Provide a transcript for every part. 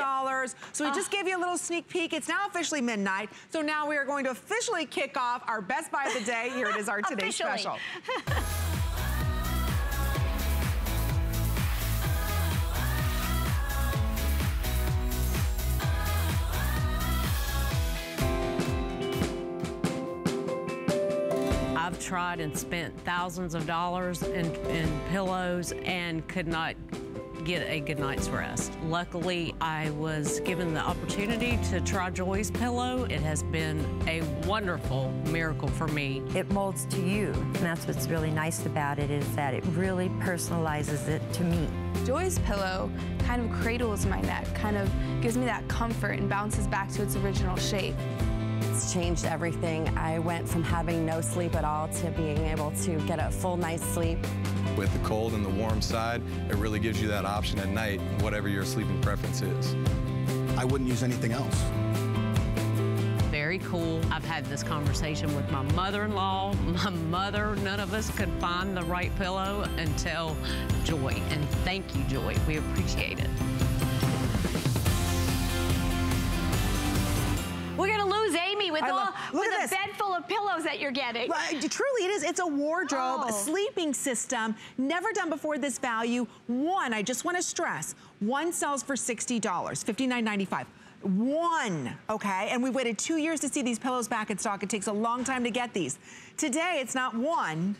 dollars. So we just ah. gave you a little sneak peek. It's now officially midnight. So now we are going to officially kick off our best buy of the day. Here it is, our today's special. I've tried and spent thousands of dollars in, in pillows and could not get a good night's rest. Luckily, I was given the opportunity to try Joy's pillow. It has been a wonderful miracle for me. It molds to you, and that's what's really nice about it is that it really personalizes it to me. Joy's pillow kind of cradles my neck, kind of gives me that comfort and bounces back to its original shape. It's changed everything. I went from having no sleep at all to being able to get a full night's sleep. With the cold and the warm side, it really gives you that option at night, whatever your sleeping preference is. I wouldn't use anything else. Very cool. I've had this conversation with my mother-in-law, my mother. None of us could find the right pillow until Joy. And thank you, Joy. We appreciate it. We're gonna lose Amy with I all with a this. bed full of pillows that you're getting. Well, truly, it is. It's a wardrobe, Oh. a sleeping system, never done before this value. One, I just want to stress, one sells for $60, $59.95. One, okay? And we waited two years to see these pillows back in stock. It takes a long time to get these. Today, it's not one,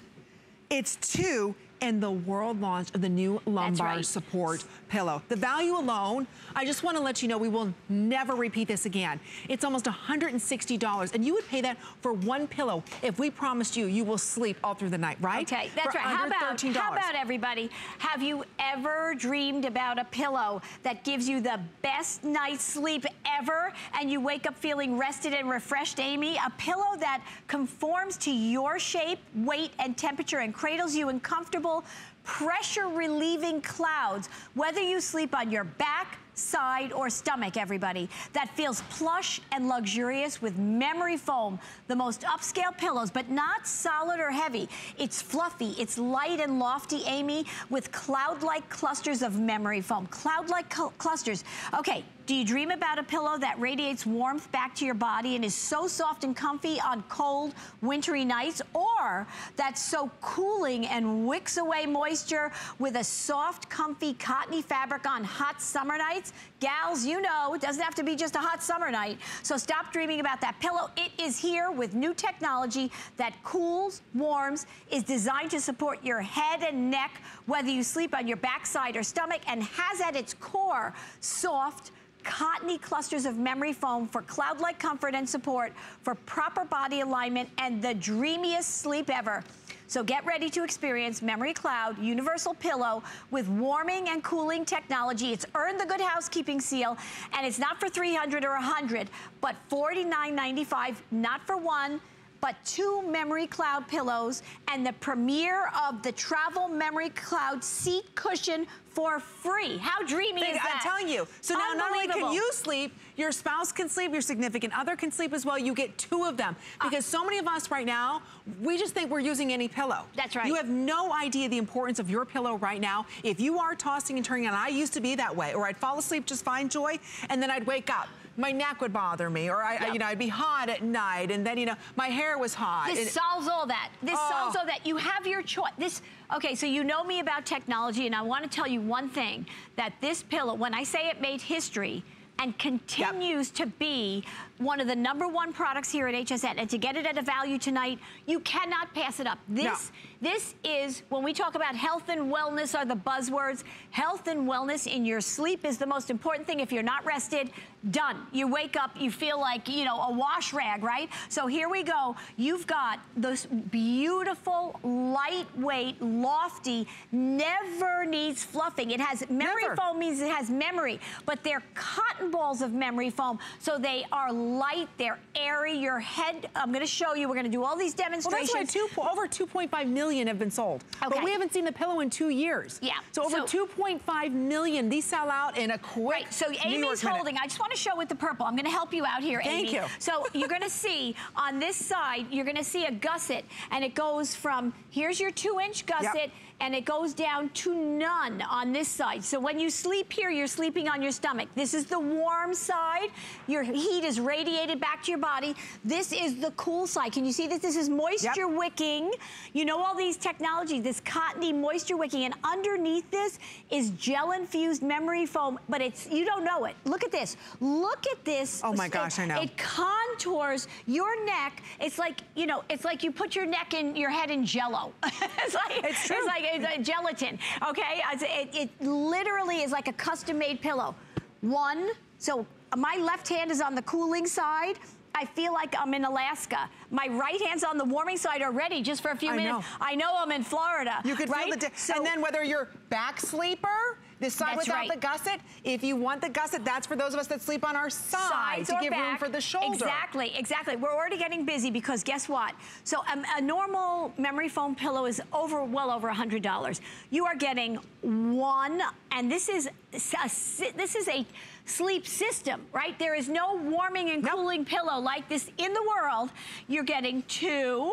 it's two, and the world launch of the new lumbar right. support pillow. The value alone, I just wanna let you know we will never repeat this again. It's almost $160, and you would pay that for one pillow if we promised you you will sleep all through the night, right? Okay, that's For right. How about, $13. how about everybody? Have you ever dreamed about a pillow that gives you the best night's sleep ever and you wake up feeling rested and refreshed, Amy? A pillow that conforms to your shape, weight, and temperature and cradles you in comfortable, pressure relieving clouds, whether you sleep on your back, side or stomach, everybody. That feels plush and luxurious with memory foam, the most upscale pillows, but not solid or heavy. It's fluffy, it's light and lofty, Amy, with cloud-like clusters of memory foam. Cloud-like cl- clusters. Okay, do you dream about a pillow that radiates warmth back to your body and is so soft and comfy on cold, wintry nights? Or that's so cooling and wicks away moisture with a soft, comfy, cottony fabric on hot summer nights? Gals, you know, it doesn't have to be just a hot summer night. So stop dreaming about that pillow. It is here with new technology that cools, warms, is designed to support your head and neck, whether you sleep on your backside or stomach, and has at its core soft, cottony clusters of memory foam for cloud-like comfort and support for proper body alignment and the dreamiest sleep ever. So get ready to experience Memory Cloud Universal Pillow with warming and cooling technology. It's earned the Good Housekeeping seal, and it's not for 300 or 100, but $49.95, not for one, but two Memory Cloud pillows and the premiere of the Travel Memory Cloud seat cushion for free. How dreamy Think- is that? I'm telling you. So now not only can you sleep, your spouse can sleep, your significant other can sleep as well. You get two of them. Ah. Because so many of us right now, we just think we're using any pillow. That's right. You have no idea the importance of your pillow right now. If you are tossing and turning, and I used to be that way, or I'd fall asleep just fine, Joy, and then I'd wake up. My neck would bother me, or I, I- you know, I'd be hot at night, and then, you know, my hair was hot. This and- solves all that. This Oh. solves all that. You have your choice. This, okay, so you know me about technology, and I want to tell you one thing, that this pillow, when I say it made history, and continues to be one of the number one products here at HSN, and to get it at a value tonight, you cannot pass it up. This, this is, when we talk about health and wellness are the buzzwords, health and wellness in your sleep is the most important thing. If you're not rested, done. You wake up, you feel like, you know, a wash rag, right? So here we go. You've got this beautiful, lightweight, lofty, never needs fluffing. It has memory Never. foam means it has memory, but they're cotton balls of memory foam. So they are light, they're airy. Your head, I'm gonna show you, we're gonna do all these Well, demonstrations. that's why two, over 2.5 million have been sold. Okay. But we haven't seen the pillow in two years. Yeah. So over So- 2.5 million. These sell out in a quick Right, so Amy's holding, I just want to show with the purple. I'm going to help you out here, Thank Amy. you. So you're going to see on this side, you're going to see a gusset, and it goes from, here's your two inch gusset, and it goes down to none on this side. So when you sleep here, you're sleeping on your stomach. This is the warm side. Your heat is radiated back to your body. This is the cool side. Can you see this? This is moisture Yep. wicking. You know all these technologies, this cottony moisture wicking, and underneath this is gel-infused memory foam, but it's, you don't know it. Look at this. Look at this. Oh my gosh, I know. It contours your neck. It's like, you know, it's like you put your neck in your head in jello. it's like, It's true. It's like it's like gelatin, okay? It, it literally is like a custom-made pillow. One, so my left hand is on the cooling side. I feel like I'm in Alaska. My right hand's on the warming side already just for a few I minutes. know. I know I'm in Florida. You could right? feel the, di- So- and then whether you're back sleeper, this side That's without right. the gusset, if you want the gusset, that's for those of us that sleep on our side sides to give room for the shoulder. Exactly, exactly. We're already getting busy because guess what? So um, a normal memory foam pillow is over, well over $100. You are getting one, and this is a, this is a sleep system, right? There is no warming and Nope. cooling pillow like this in the world. You're getting two.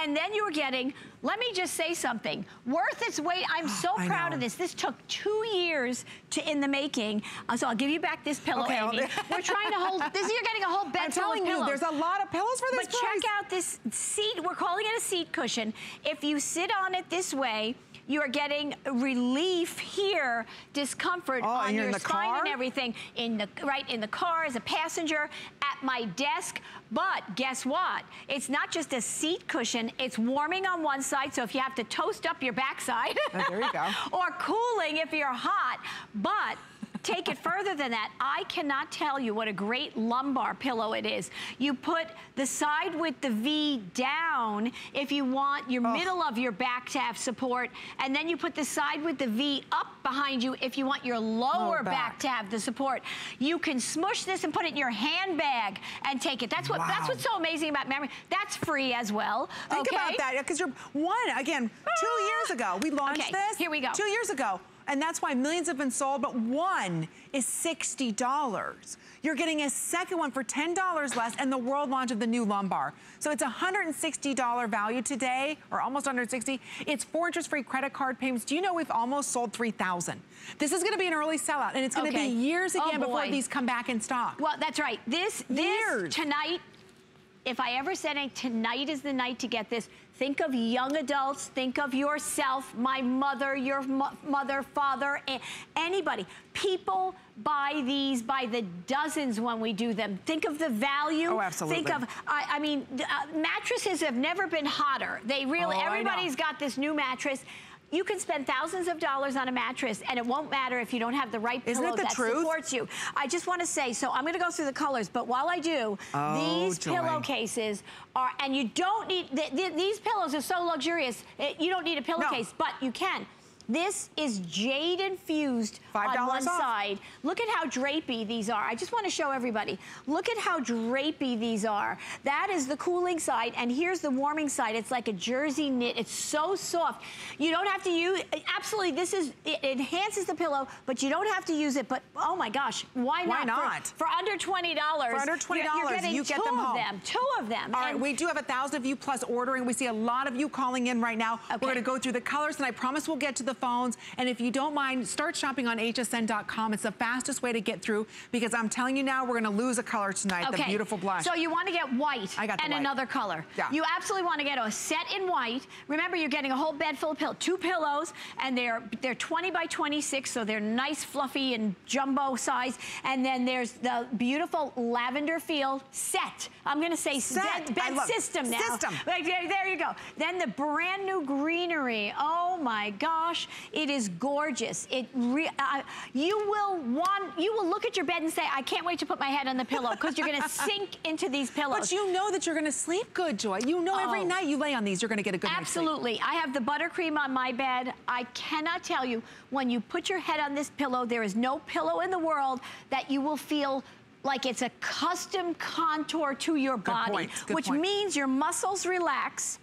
And then you're getting, let me just say something, worth its weight. I'm so proud of this. This took two years to in the making. Uh, so I'll give you back this pillow, Okay, Amy. We're trying to hold, this you're getting a whole bed I'm telling you, there's a lot of pillows for this But price. check out this seat. We're calling it a seat cushion. If you sit on it this way, you are getting relief here, discomfort Oh, on your in the spine car? and everything. In the right in the car as a passenger, at my desk. But guess what? It's not just a seat cushion. It's warming on one side, so if you have to toast up your backside, Oh, there you go. or cooling if you're hot. But take it further than that. I cannot tell you what a great lumbar pillow it is. You put the side with the V down if you want your middle of your back to have support, and then you put the side with the V up behind you if you want your lower back. back. to have the support. You can smush this and put it in your handbag and take it. That's what that's what's so amazing about memory. That's free as well. Think okay? about that, because you're one, again, two years ago, we launched Okay, this. here we go. Two years ago. And that's why millions have been sold, but one is $60. You're getting a second one for $10 less and the world launch of the new lumbar. So it's a $160 value today, or almost under 60. It's four interest-free credit card payments. Do you know we've almost sold 3,000? This is gonna be an early sellout, and it's gonna Okay. be years Oh, again before these come back in stock. Well, that's right. This, this Years. tonight, if I ever said it, tonight is the night to get this. Think of young adults. Think of yourself, my mother, your mo- mother, father, anybody. People buy these by the dozens when we do them. Think of the value. Oh, absolutely. Think of, I, I mean, uh, mattresses have never been hotter. They really, Oh, everybody's got this new mattress. You can spend thousands of dollars on a mattress, and it won't matter if you don't have the right Isn't pillow that truth? supports you. I just want to say, so I'm going to go through the colors, but while I do, Oh, these joy. pillowcases are, and you don't need, th th these pillows are so luxurious, eh, you don't need a pillowcase, but you can. This is jade infused $5 on one off. side. Look at how drapey these are. I just want to show everybody. Look at how drapey these are. That is the cooling side, and here's the warming side. It's like a jersey knit. It's so soft. You don't have to use, absolutely, this is, it enhances the pillow, but you don't have to use it. But, oh my gosh, why not? Why For- not? For, under $20. For under $20, you're, you're you get two them of home. them. Two of them. All right, we do have a thousand of you plus ordering. We see a lot of you calling in right now. Okay. We're gonna go through the colors and I promise we'll get to the phones. And if you don't mind, start shopping on hsn.com. It's the fastest way to get through because I'm telling you now, we're gonna lose a color tonight, the beautiful blush. So you want to get white I got and white. another color. Yeah. You absolutely want to get a set in white. Remember, you're getting a whole bed full of pillows, two pillows, and they're they're 20 by 26, so they're nice, fluffy, and jumbo size. And then there's the beautiful lavender feel set. I'm going to say Set. bed, bed system now. system. Like, there you go. Then the brand new greenery. Oh my gosh, it is gorgeous. It re uh, you will want you will look at your bed and say, I can't wait to put my head on the pillow because you're going to sink into these pillows. But you know that you're gonna sleep good, Joy. You know every Oh. night you lay on these, you're gonna get a good. Absolutely. I have the buttercream on my bed. I cannot tell you, when you put your head on this pillow, there is no pillow in the world that you will feel like it's a custom contour to your body. Good which point. means your muscles relax.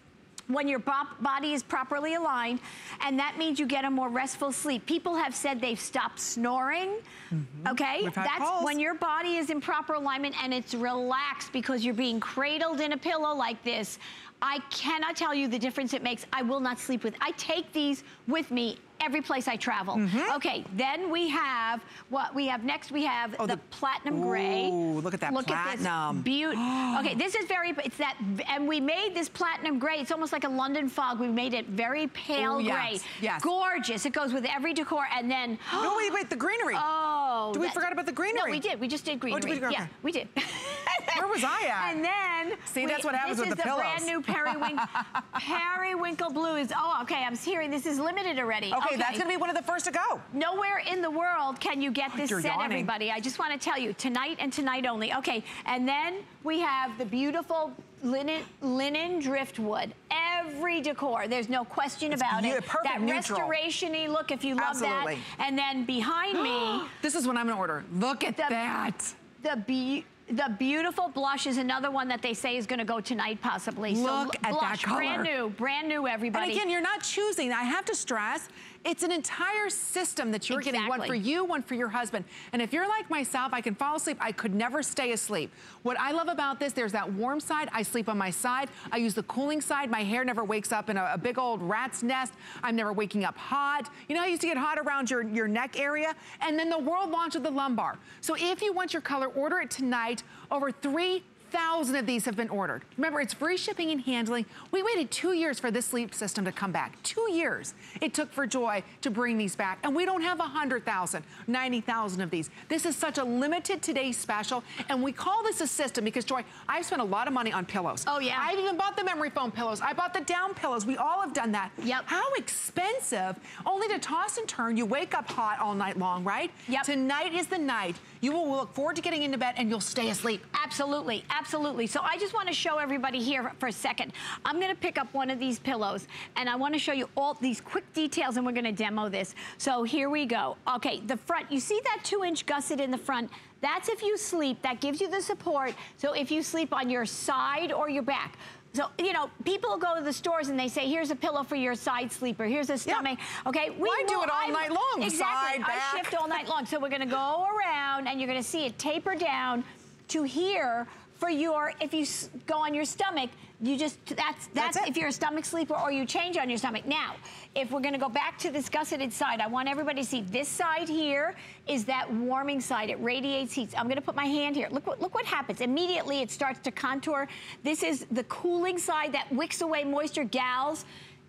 When your body is properly aligned, and that means you get a more restful sleep. People have said they've stopped snoring, mm-hmm. okay? We've had That's calls. when your body is in proper alignment and it's relaxed because you're being cradled in a pillow like this. I cannot tell you the difference it makes. I will not sleep with. I take these with me every place I travel. Mm-hmm. Okay, then we have what we have next. We have Oh, the, the- platinum gray. Ooh, look at that Look at platinum. this beauty. okay, this is very. It's that, and we made this platinum gray. It's almost like a London fog. We made it very pale Ooh, yes, gray. yes. Gorgeous. It goes with every decor, and then. No, wait, wait, the greenery. Oh, Do we forgot about the greenery? No, we did. We just did greenery. did we? Okay. Yeah, we did. Where was I at? And then See, we- that's what happens this with is the the brand new periwinkle. periwinkle blue is. Oh, okay. I'm hearing this is limited already. okay, that's gonna be one of the first to go. Nowhere in the world can you get oh, this You're set, yawning. everybody. I just want to tell you, tonight and tonight only. Okay, and then we have the beautiful linen linen driftwood. Every decor, there's no question about beau- it. perfect that restoration-y look, if you love Absolutely. that. And then behind me, This is what I'm gonna order. Look at The- that. the be the beautiful blush is another one that they say is going to go tonight, possibly. Look so at that blush, brand new, brand new, everybody. And again, you're not choosing. I have to stress, it's an entire system that you're getting. One for you, one for your husband. And if you're like myself, I can fall asleep. I could never stay asleep. What I love about this, there's that warm side. I sleep on my side. I use the cooling side. My hair never wakes up in a, a big old rat's nest. I'm never waking up hot. You know, I used to get hot around your, your neck area. And then the world launched with the lumbar. So if you want your color, order it tonight. Over three thousand of these have been ordered. Remember, it's free shipping and handling. We waited two years for this sleep system to come back. Two years it took for Joy to bring these back. And we don't have 100,000, 90,000 of these. This is such a limited today special. And we call this a system because, Joy, I've spent a lot of money on pillows. Oh, yeah. I've even bought the memory foam pillows. I bought the down pillows. We all have done that. Yep. How expensive, only to toss and turn. You wake up hot all night long, right? Yep. Tonight is the night. You will look forward to getting into bed and you'll stay asleep. Absolutely, absolutely. So I just want to show everybody here for a second. I'm to pick up one of these pillows and I want to show you all these quick details and we're to demo this. So here we go. Okay, the front, you see that two inch gusset in the front? That's if you sleep, that gives you the support. So if you sleep on your side or your back. So, you know, people go to the stores and they say, here's a pillow for your side sleeper, here's a stomach. Okay, we Why do it all I'm- night long? Exactly. Side, back. I shift all night long. So we're gonna go around and you're gonna see it taper down to here for your, if you go on your stomach, you just, that's, that's, That's if you're a stomach sleeper or you change on your stomach. Now, if we're gonna go back to this gusseted side, I want everybody to see this side here is that warming side. It radiates heat. I'm gonna put my hand here. Look what, look what happens. Immediately it starts to contour. This is the cooling side that wicks away moisture. Gals,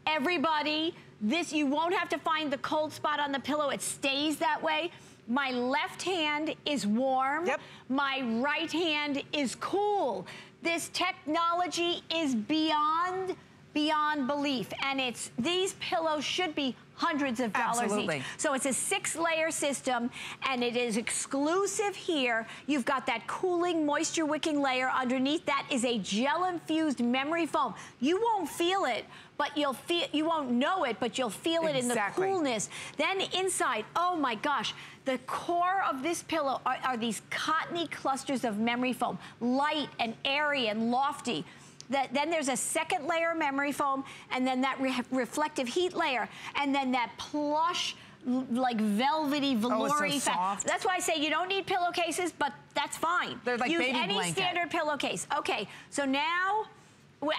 everybody, this, you won't have to find the cold spot on the pillow. It stays that way. My left hand is warm. Yep. My right hand is cool. This technology is beyond beyond belief and it's these pillows should be hundreds of dollars Absolutely. each. So it's a six layer system and it is exclusive here. You've got that cooling moisture wicking layer underneath that is a gel infused memory foam. You won't feel it, but you'll feel you won't know it, but you'll feel it in the coolness. Then inside, oh my gosh, the core of this pillow are, are these cottony clusters of memory foam, light and airy and lofty. That, then there's a second layer of memory foam, and then that re- reflective heat layer, and then that plush, like velvety, Oh, so soft. That's why I say you don't need pillowcases, but that's fine. They're like Use baby any blanket. standard pillowcase. Okay, so now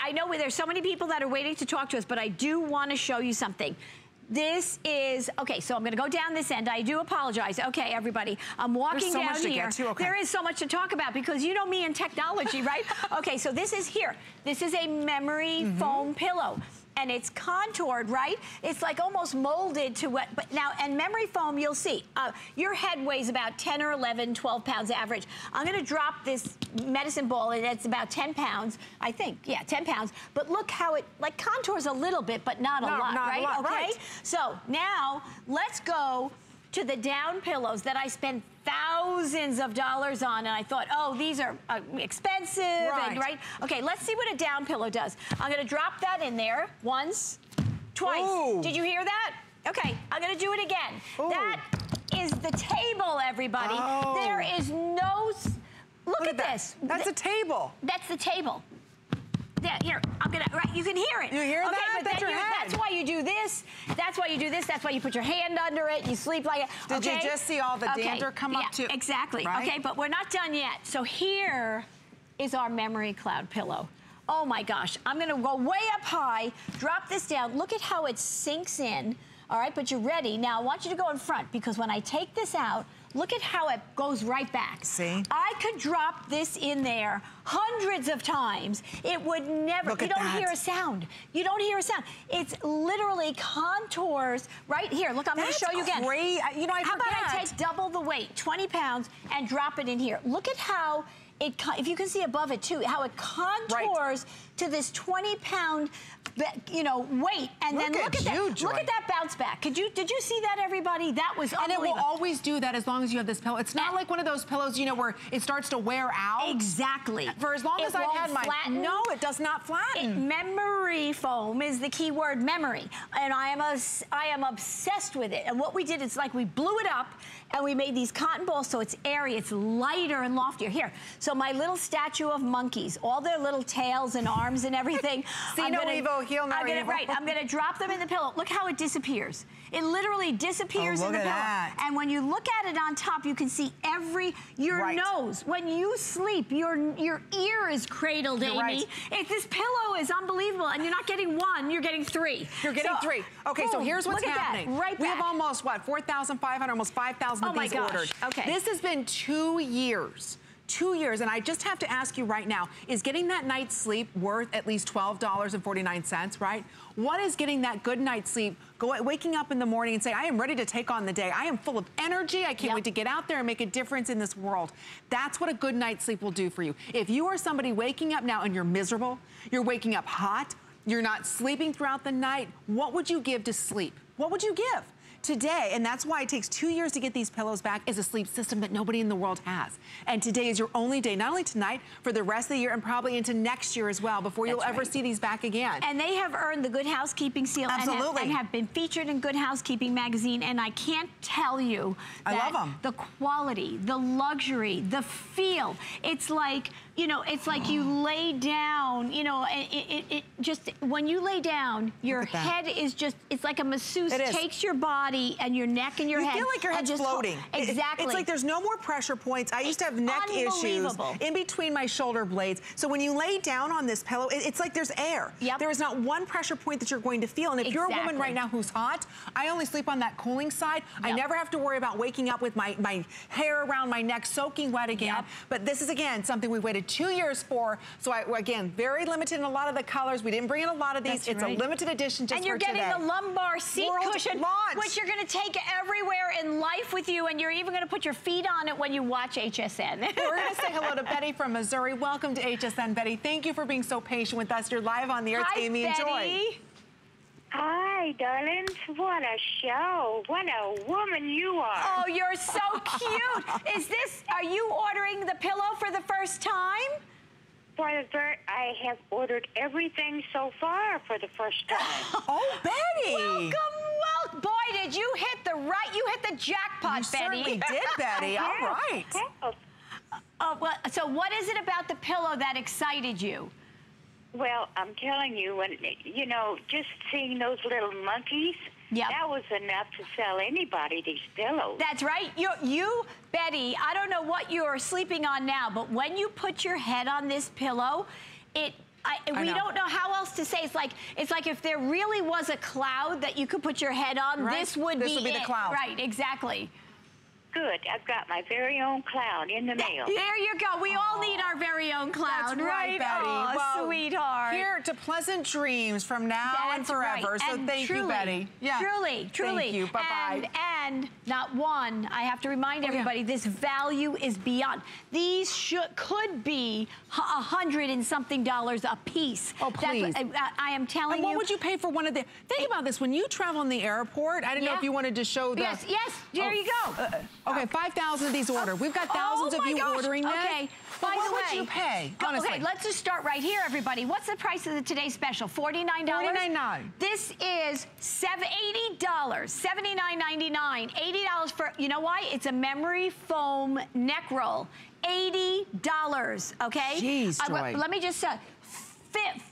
I know there's so many people that are waiting to talk to us, but I do want to show you something. This is, okay, so I'm gonna go down this end. I do apologize. Okay, everybody. I'm walking so down here. get to, okay. There is so much to talk about because you know me and technology, right? okay, so this is here. This is a memory Mm-hmm. foam pillow. And it's contoured, right? It's like almost molded to what, but now, and memory foam, you'll see, uh, your head weighs about 10 or 11, 12 pounds average. I'm gonna drop this medicine ball and it's about 10 pounds, I think, yeah, 10 pounds. But look how it, like contours a little bit, but not a No, lot, not a right? lot, okay? right. So now, let's go to the down pillows that I spent thousands of dollars on, and I thought, oh, these are uh, expensive, and Right. right? Okay, let's see what a down pillow does. I'm gonna drop that in there once, twice. Ooh. Did you hear that? Okay, I'm gonna do it again. Ooh. That is the table, everybody. Oh. There is no. Look, Look at, that. this. That's a table. That's the table. There, here, I'm gonna, right, you can hear it. You hear okay, that? But That's your you- head. That's why you do this. That's why you do this. That's why you put your hand under it. You sleep like it. Did you just see all the Okay, dander come up too? Exactly. Right? Okay, but we're not done yet. So here is our memory cloud pillow. Oh my gosh, I'm gonna go way up high, drop this down. Look at how it sinks in. All right, but you're ready. Now I want you to go in front because when I take this out, look at how it goes right back. See? I could drop this in there hundreds of times. It would never, Look you don't that. hear a sound. You don't hear a sound. It's literally contours right here. Look, I'm That's gonna show you again. great. You know, I How about I take double the weight, 20 pounds, and drop it in here. Look at how it, if you can see above it too, how it contours to this 20 pound, you know, weight. And then Look look at at, you, that. Joy. Look at that bounce back. Could you, did you see that everybody? That was And it will always do that as long as you have this pillow. It's not like one of those pillows, you know, where it starts to wear out. Exactly. For as long It as I've had mine. flatten. No, it does not It- flatten. memory foam is the key word, memory. And I am, a, I am obsessed with it. And what we did is like we blew it up and we made these cotton balls so it's airy, it's lighter and loftier. Here, so my little statue of monkeys, all their little tails and arms and everything. See I'm no gonna- evil, heal no I'm gonna, evil. Right, I'm gonna drop them in the pillow. Look how it disappears. It literally disappears Oh, in the pillow. that. And when you look at it on top, you can see every, your Right. nose. When you sleep, your, your ear is cradled, You're Amy. right. If this pillow is unbelievable, and you're not getting one, you're getting three. You're getting So, three. Okay, so here's what's look at that, happening. right We have almost, what, 4,500, almost 5,000 Oh of these gosh, ordered. okay. This has been two years. Two years, and I just have to ask you right now, is getting that night's sleep worth at least $12.49, right? What is getting that good night's sleep, go, waking up in the morning and say, I am ready to take on the day. I am full of energy. I can't Yep. wait to get out there and make a difference in this world. That's what a good night's sleep will do for you. If you are somebody waking up now and you're miserable, you're waking up hot, you're not sleeping throughout the night, what would you give to sleep? What would you give? Today, and that's why it takes two years to get these pillows back, is a sleep system that nobody in the world has. And today is your only day, not only tonight, for the rest of the year and probably into next year as well, before you'll That's ever see these back again. And they have earned the Good Housekeeping seal and have- And, have, been featured in Good Housekeeping magazine. And I can't tell you I love 'em. the quality, the luxury, the feel. It's like, you know, it's like you lay down, you know, and it, it, it just, when you lay down, your head is just, it's like a masseuse It takes your body and your neck and your you head. feel like your head's just floating. It- Exactly. It's like there's no more pressure points. I used to have neck issues in between my shoulder blades. So when you lay down on this pillow, it- it's like there's air. Yep. There is not one pressure point that you're going to feel. And if you're a woman right now who's hot, I only sleep on that cooling side. I never have to worry about waking up with my, my hair around my neck soaking wet again. Yep. But this is, again, something we waited two years for. So, I, again, very limited in a lot of the colors. We didn't bring in a lot of these. That's it's right. a limited edition just and you're getting today. the lumbar seat World cushion, launch. which you're going to take everywhere in life with you, and you're even going to put your feet on it when you watch HSN. We're going to say hello to Betty from Missouri. Welcome to HSN, Betty. Thank you for being so patient with us. You're live on the air. Hi, Amy and Joy. Betty. Hi, darlings. What a show. What a woman you are. Oh, you're so cute. Is this? Are you ordering the pillow for the first time? For the ver- I have ordered everything so far for the first time. Oh, Betty. Welcome, well, boy, did you hit the right? You hit the jackpot, You Betty. certainly did, Betty. All right. Yes, right. Oh, well, so what is it about the pillow that excited you? Well, I'm telling you, when you know, just seeing those little monkeys, Yep. that was enough to sell anybody these pillows. That's right. You, you, Betty, I don't know what you're sleeping on now, but when you put your head on this pillow, it. I, we know. don't know how else to say. It's like it's like if there really was a cloud that you could put your head on, Right. this would This be would be the it. cloud. Right, exactly. Good. I've got my very own clown in the mail. There you go. We Aww. all need our very own clown, That's right, right Betty? Aww, well, sweetheart. Here to pleasant dreams from now That's and forever. Right. So and thank truly, you, Betty. Yeah. Truly, truly. Thank you. Bye-bye. 10, not one. I have to remind oh, everybody, yeah. this value is beyond. These should, could be a hundred and something dollars a piece. Oh, please. What, uh, I, I, am telling and what you. what would you pay for one of the, think about this, when you travel in the airport, I didn't yeah. know if you wanted to show the. Yes, yes, there oh, you go. Uh, uh okay, 5,000 of these order. We've got thousands oh, of you gosh. ordering that. Okay, by what the would you pay? Honestly. Okay, let's just start right here, everybody. What's the price of the today's special? Forty-nine dollars. $49.99. This is seven eighty dollars, seventy-nine ninety-nine, eighty dollars for. You know why? It's a memory foam neck roll. Eighty dollars. Okay. Jeez, I- Joy. let me just. Uh,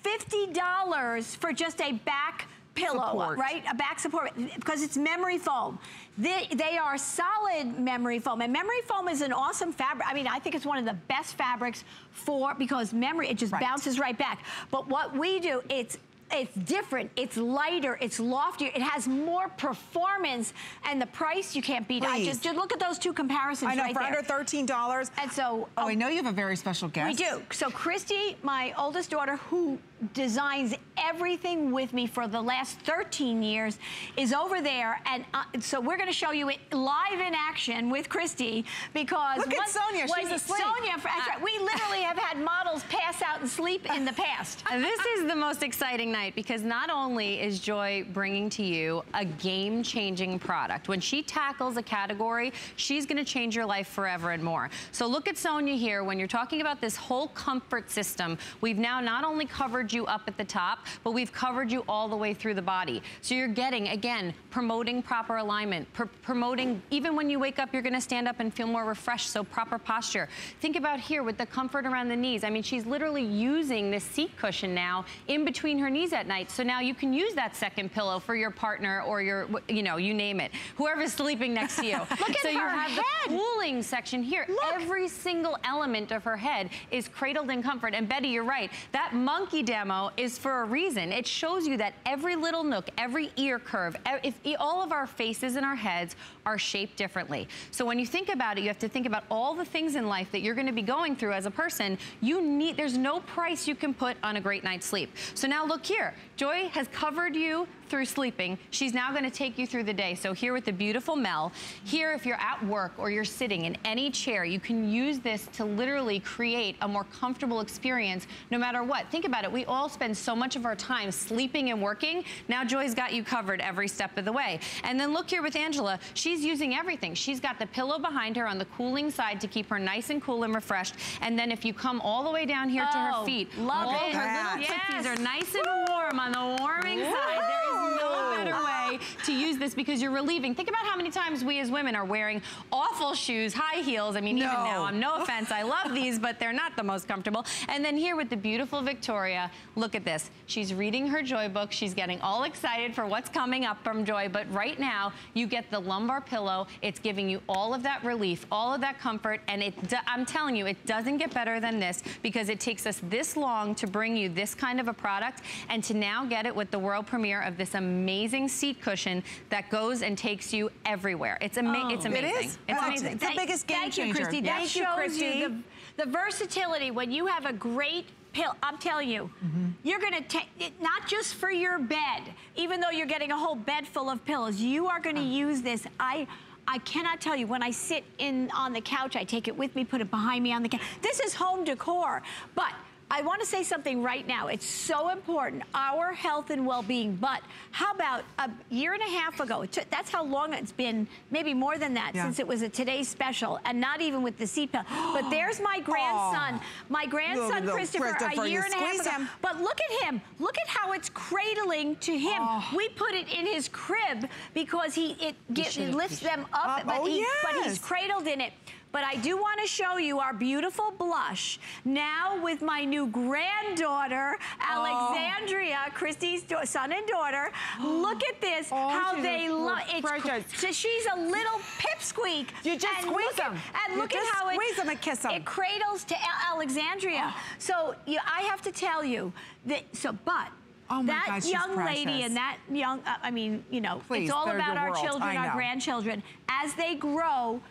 $50 for just a back pillow, Support. right? A back support, because it's memory foam. They, they are solid memory foam, and memory foam is an awesome fabric. I mean, I think it's one of the best fabrics for, because memory, it just Right. bounces right back. But what we do, it's it's different, it's lighter, it's loftier, it has more performance, and the price you can't beat. I Please. just, just look at those two comparisons I know, right for there. under $13. And so, Oh, I um, know you have a very special guest. we do. So Christie, my oldest daughter, who designs everything with me for the last 13 years, is over there. And uh, so we're going to show you it live in action with Christie because Look at Sonia. when She's you- asleep. Sonia, that's right. we literally have had models pass out and sleep in the past. This is the most exciting night because not only is Joy bringing to you a game-changing product, when she tackles a category, she's gonna change your life forever and more. So look at Sonia here. When you're talking about this whole comfort system, we've now not only covered you up at the top, but we've covered you all the way through the body. So you're getting, again, promoting proper alignment, pr promoting, even when you wake up, you're gonna stand up and feel more refreshed, so proper posture. Think about here with the comfort around the knees. I mean, she's literally using this seat cushion now in between her knees at night. So now you can use that second pillow for your partner or your, you know, you name it, whoever's sleeping next to you. Look at so you have head. the cooling section here. Every single element of her head is cradled in comfort. And Betty, you're right. That monkey demo is for a reason. It shows you that every little nook, every ear curve, if all of our faces and our heads are shaped differently. So when you think about it, you have to think about all the things in life that you're going to be going through as a person. You need, there's no price you can put on a great night's sleep. So now look here. Joy has covered you through sleeping. She's now going to take you through the day. So here with the beautiful Mel, here if you're at work or you're sitting in any chair, you can use this to literally create a more comfortable experience no matter what. Think about it. We all spend so much of our time sleeping and working. Now Joy's got you covered every step of the way. And then look here with Angela. She's using everything. She's got the pillow behind her on the cooling side to keep her nice and cool and refreshed. And then if you come all the way down here to her Oh, feet, love all it. her little Yes. are nice and warm on the warming side. No better way to use this because you're relieving. Think about how many times we as women are wearing awful shoes, high heels. I mean, even now, I'm no offense, I love these, but they're not the most comfortable. And then here with the beautiful Victoria, look at this. She's reading her Joy book. She's getting all excited for what's coming up from Joy. But right now, you get the lumbar pillow. It's giving you all of that relief, all of that comfort. And it, I'm telling you, it doesn't get better than this because it takes us this long to bring you this kind of a product and to now get it with the world premiere of this amazing seat cushion that goes and takes you everywhere. It's, ama- it's amazing. is? It's amazing. it's the biggest game Thank changer. you, Christie. Yeah. That Thank you, shows Christie. you the, the versatility when you have a great pill. I'm telling you, Mm-hmm. you're going to take it not just for your bed, even though you're getting a whole bed full of pillows. You are going to use this. I. I cannot tell you when I sit in on the couch, I take it with me, put it behind me on the couch. This is home decor, but I want to say something right now. It's so important, our health and well-being. But how about a year and a half ago? It took, that's how long it's been, maybe more than that, Yeah. since it was a today's special, and not even with the seatbelt. but there's my grandson, my grandson Little Christopher, Christopher, a year and a half ago. him. But look at him. Look at how it's cradling to him. We put it in his crib because he it, get, it lifts them up, Up, but, oh, he, but he's cradled in it. But I do want to show you our beautiful blush now with my new granddaughter, Alexandria, Christie's son and daughter. Look at this, Oh, how they love it. So she's a little pipsqueak. You just and squeeze at- them. And You look at how it squeeze 'em and kiss 'em. It cradles to Al- Alexandria. So you, I have to tell you that. So, but. Oh that gosh, young lady and that young, uh, I mean, you know, Please, it's all about our world. children, our grandchildren. As they grow,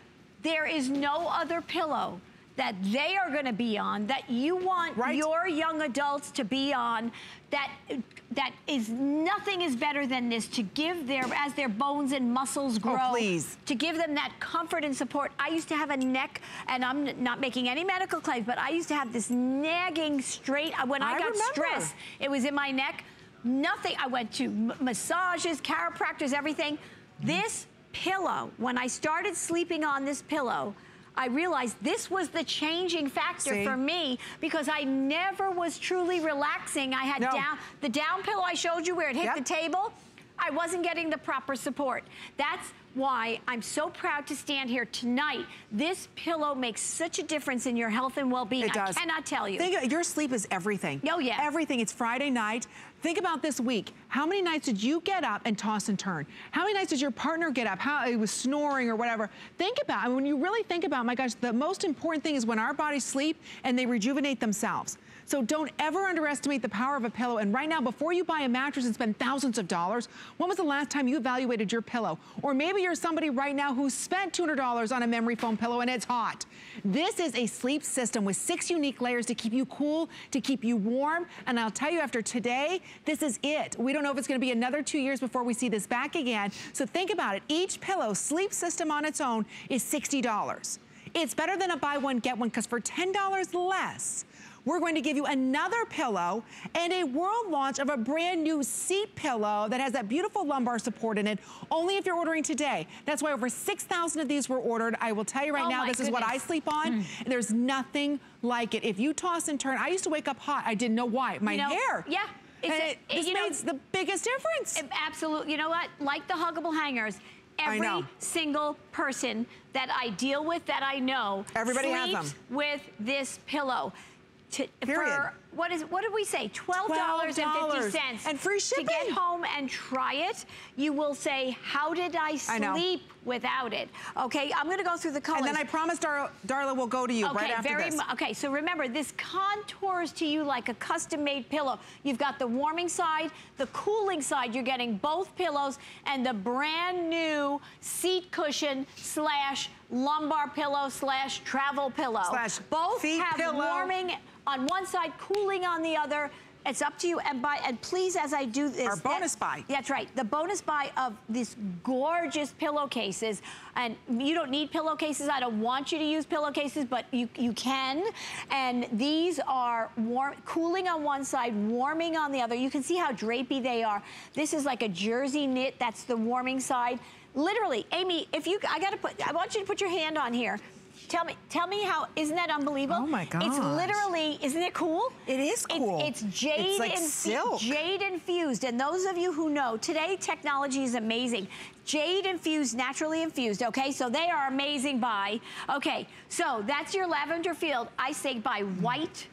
there is no other pillow that they are going to be on that you want Right. your young adults to be on that that is nothing is better than this to give their as their bones and muscles oh, grow Oh, please. to give them that comfort and support i used to have a neck and i'm not making any medical claims but i used to have this nagging straight uh, when i, I got remember. stressed it was in my neck nothing i went to m- massages chiropractors everything this pillow when i started sleeping on this pillow I realized this was the changing factor See? for me because I never was truly relaxing. I had No. down the down pillow I showed you where it hit Yep. the table. I wasn't getting the proper support. That's why I'm so proud to stand here tonight. This pillow makes such a difference in your health and well-being. It does. I cannot tell you. Think, your sleep is everything. Oh, yeah. Everything. It's Friday night. Think about this week. How many nights did you get up and toss and turn? How many nights did your partner get up? How it was snoring or whatever. Think about it. When you really think about, my gosh, the most important thing is when our bodies sleep and they rejuvenate themselves. So don't ever underestimate the power of a pillow. And right now, before you buy a mattress and spend thousands of dollars, when was the last time you evaluated your pillow? Or maybe you're somebody right now who spent $200 on a memory foam pillow and it's hot. This is a sleep system with six unique layers to keep you cool, to keep you warm. And I'll tell you after today, this is it. We don't know if it's gonna be another two years before we see this back again. So think about it. Each pillow, sleep system on its own is $60. It's better than a buy one, get one, because for $10 less, we're going to give you another pillow and a world launch of a brand new seat pillow that has that beautiful lumbar support in it, only if you're ordering today. That's why over 6,000 of these were ordered. I will tell you right Oh now, this is what I sleep on. Hmm. And there's nothing like it. If you toss and turn, I used to wake up hot. I didn't know why. My You know, hair. yeah, it's And a- it, it- eh, this know- makes the biggest difference. Eh, Absolutely. You know what? Like the huggable hangers, every single person that I deal with that I know Everybody has sleeps them. with this pillow. To, Period. For, what is what did we say? Twelve dollars and fifty cents And free shipping To get home and try it, you will say, "How did I I sleep without it?" Okay, I'm going to go through the colors. and then I promised Dar Darla will go to you Okay, right after very this. okay. So remember, this contours to you like a custom-made pillow. You've got the warming side, the cooling side. You're getting both pillows and the brand new seat cushion slash lumbar pillow slash travel pillow. Slash both feet have pillow. warming on one side, cooling on the other. It's up to you. And by and please, as I do this, Our bonus that- buy. That's right. The bonus buy of these gorgeous pillowcases. And you don't need pillowcases. I don't want you to use pillowcases, but you, you can. And these are warm, cooling on one side, warming on the other. You can see how drapey they are. This is like a jersey knit. That's the warming side. Literally, Amy, if you, I gotta put, I want you to put your hand on here. Tell me, tell me how, isn't that unbelievable? Oh my God. It's literally, isn't it cool? It is cool. It's, it's jade It's like silk. jade infused. And those of you who know, today technology is amazing. Jade infused, naturally infused, okay? So they are amazing buy. Okay, so that's your lavender field. I say buy white,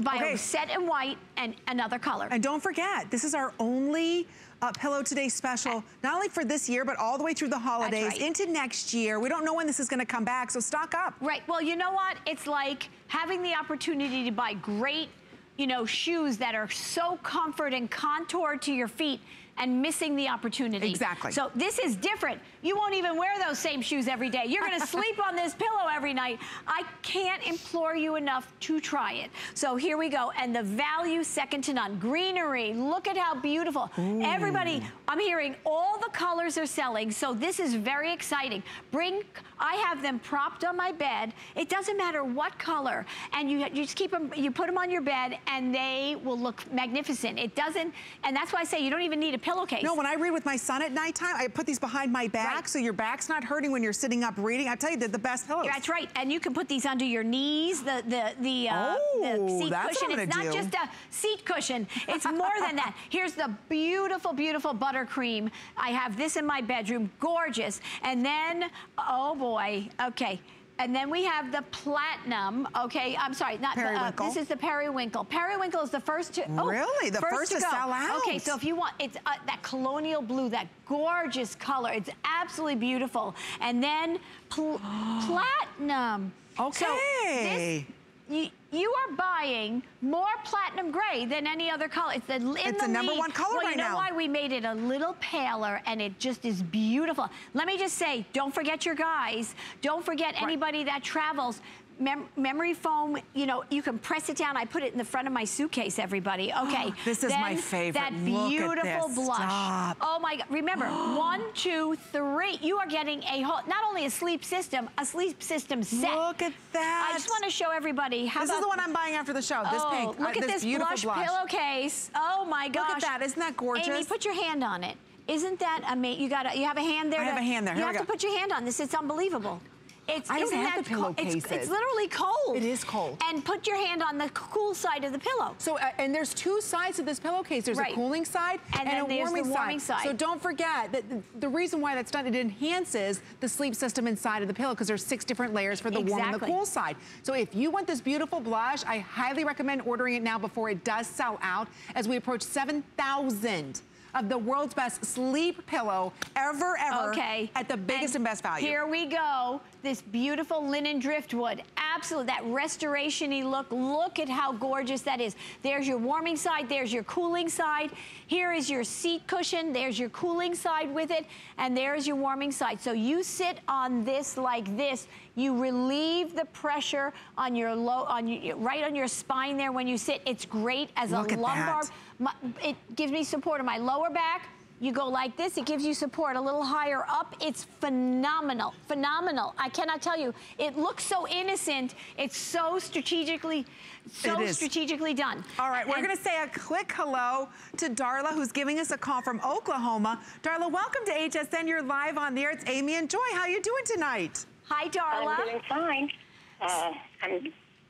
buy Okay. set in white and another color. And don't forget, this is our only uh, Pillow Today special, not only for this year, but all the way through the holidays, right. into next year. We don't know when this is gonna come back, so stock up. Right. Well, you know what? It's like having the opportunity to buy great, you know, shoes that are so comfort and contoured to your feet and missing the opportunity. Exactly. So this is different. You won't even wear those same shoes every day. You're going to sleep on this pillow every night. I can't implore you enough to try it. So here we go. And the value second to none. Greenery. Look at how beautiful. Everybody, I'm hearing all the colors are selling. So this is very exciting. Bring, I have them propped on my bed. It doesn't matter what color. And you, you just keep them, you put them on your bed and they will look magnificent. It doesn't, and that's why I say you don't even need a pillowcase. No, when I read with my son at nighttime, I put these behind my back Right. so your back's not hurting when you're sitting up reading. I tell you, they're the best pillows. That's right, and you can put these under your knees. The the the, uh, Oh, the seat cushion. It's not do. just a seat cushion. It's more than that. Here's the beautiful, beautiful buttercream. I have this in my bedroom, gorgeous. And then, oh boy, okay. And then we have the platinum. Okay, I'm sorry, not Uh, this is the periwinkle. Periwinkle is the first to. oh, Really? The first to go. sell out. Okay, so if you want, it's uh, that colonial blue, that gorgeous color. It's absolutely beautiful. And then pl- platinum. So Okay. this, you, you are buying more platinum gray than any other color. It's the, in It's the the number lead. one color well, right you know now. why we made it a little paler and it just is beautiful. Let me just say, don't forget your guys. Don't forget anybody that travels. Mem- memory foam, you know, you can press it down. I put it in the front of my suitcase, everybody. Okay. This is my favorite. That Look at beautiful this. blush. Stop. Oh my God. Remember, one, two, three. You are getting a whole, not only a sleep system, a sleep system set. Look at that. I just want to show everybody how This is the one I'm buying after the show. This oh, pink. Look uh, at this, beautiful blush, blush. pillowcase. Oh my gosh. Look at that. Isn't that gorgeous? Amy, put your hand on it. Isn't that amazing? You got you have a hand there. I have a hand there. You Here have to put your hand on this. It's unbelievable. It's, I don't have the it's- It's, literally cold. It is cold. And put your hand on the cool side of the pillow. So, uh, and there's two sides to this pillowcase. There's Right. a cooling side And and, a warming, warming side. So don't forget that the, the reason why that's done, it enhances the sleep system inside of the pillow because there's six different layers for the warm and the cool side. So if you want this beautiful blush, I highly recommend ordering it now before it does sell out as we approach 7,000 of the world's best sleep pillow ever, ever Okay. at the biggest and, best value. Here we go. This beautiful linen driftwood. Absolutely, that restoration-y look. Look at how gorgeous that is. There's your warming side, there's your cooling side. Here is your seat cushion, there's your cooling side with it, and there's your warming side. So you sit on this like this, you relieve the pressure on your low, on your, right on your spine there when you sit. It's great as Look a lumbar. My, it gives me support on my lower back. You go like this, it gives you support a little higher up. It's phenomenal, phenomenal. I cannot tell you. It looks so innocent. It's so strategically, so It is. strategically done. All right, we're And- gonna say a quick hello to Darla, who's giving us a call from Oklahoma. Darla, welcome to HSN. You're live on there. It's Amy and Joy. How are you doing tonight? Hi, Darla. I'm doing fine. Uh, I'm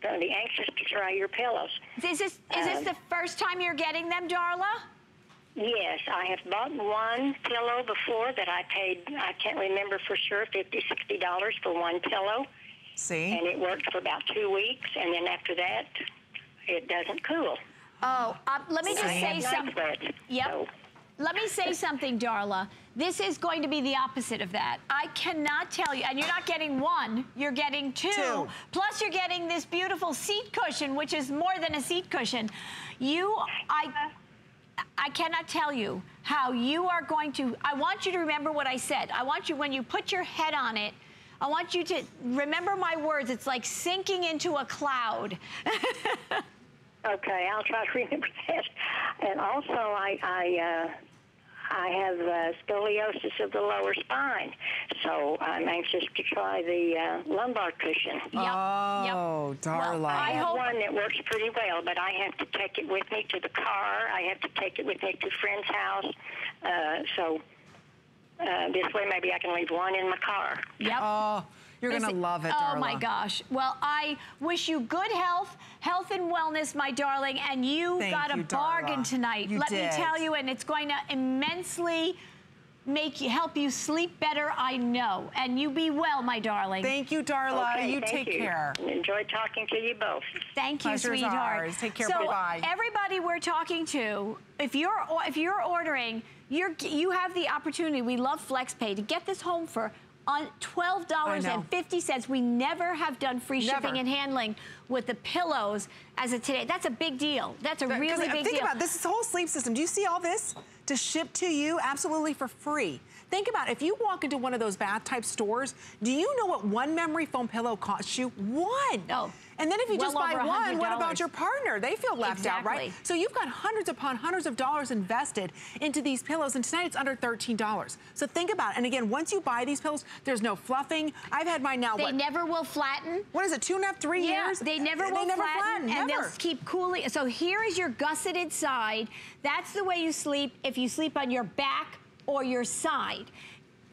going to be anxious to try your pillows. Is this, is this Um, the first time you're getting them, Darla? Yes, I have bought one pillow before that I paid, I can't remember for sure, $50, $60 for one pillow. See? And it worked for about two weeks, and then after that, it doesn't cool. Oh, uh, let me just I say something. sweats, Yep. so- Let me say something, Darla. This is going to be the opposite of that. I cannot tell you, and you're not getting one, you're getting two. Two. Plus, you're getting this beautiful seat cushion, which is more than a seat cushion. You, I, I cannot tell you how you are going to. I want you to remember what I said. I want you, when you put your head on it, I want you to remember my words. It's like sinking into a cloud. Okay, I'll try to remember that. And also, I I, uh, I have uh, scoliosis of the lower spine, so I'm anxious to try the uh, lumbar cushion. Yep. Oh, yep. Darla. Well, I I have hope. one that works pretty well, but I have to take it with me to the car. I have to take it with me to a friend's house. Uh, so uh, this way, maybe I can leave one in my car. Yep. Oh, you're gonna love it, Oh my gosh. Well, I wish you good health, health and wellness, my darling, and you Thank got a you, Darla. bargain tonight. You Let me tell you, and it's going to immensely make you help you sleep better, I know. And you be well, my darling. Thank you, Darla. Okay, you thank take you. care. Enjoyed talking to you both. Thank you, Pleasure's sweetheart. ours. Take care. So Bye-bye. everybody we're talking to, if you're if you're ordering, you're you have the opportunity. We love FlexPay to get this home for on twelve dollars I know. and fifty. We never have done free Never. shipping and handling with the pillows as of today. That's a big deal. That's a really big think deal. Think about this whole sleep system. Do you see all this? To ship to you absolutely for free. Think about it. if you walk into one of those bath type stores, do you know what one memory foam pillow costs you? One. Oh, And then if you well just buy one, what about your partner? They feel left out, right? So you've got hundreds upon hundreds of dollars invested into these pillows, and tonight it's under $13. So think about it. And again, once you buy these pillows, there's no fluffing. I've had mine now, they what, never will flatten. what is it, two and a half, three Yeah, years? they never they will never flatten, flatten, and never. they'll keep cooling. So here is your gusseted side. That's the way you sleep if you sleep on your back or your side.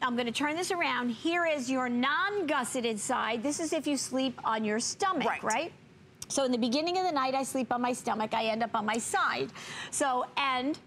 I'm going to turn this around. Here is your non-gusseted side. This is if you sleep on your stomach, Right. right? So in the beginning of the night, I sleep on my stomach. I end up on my side. So and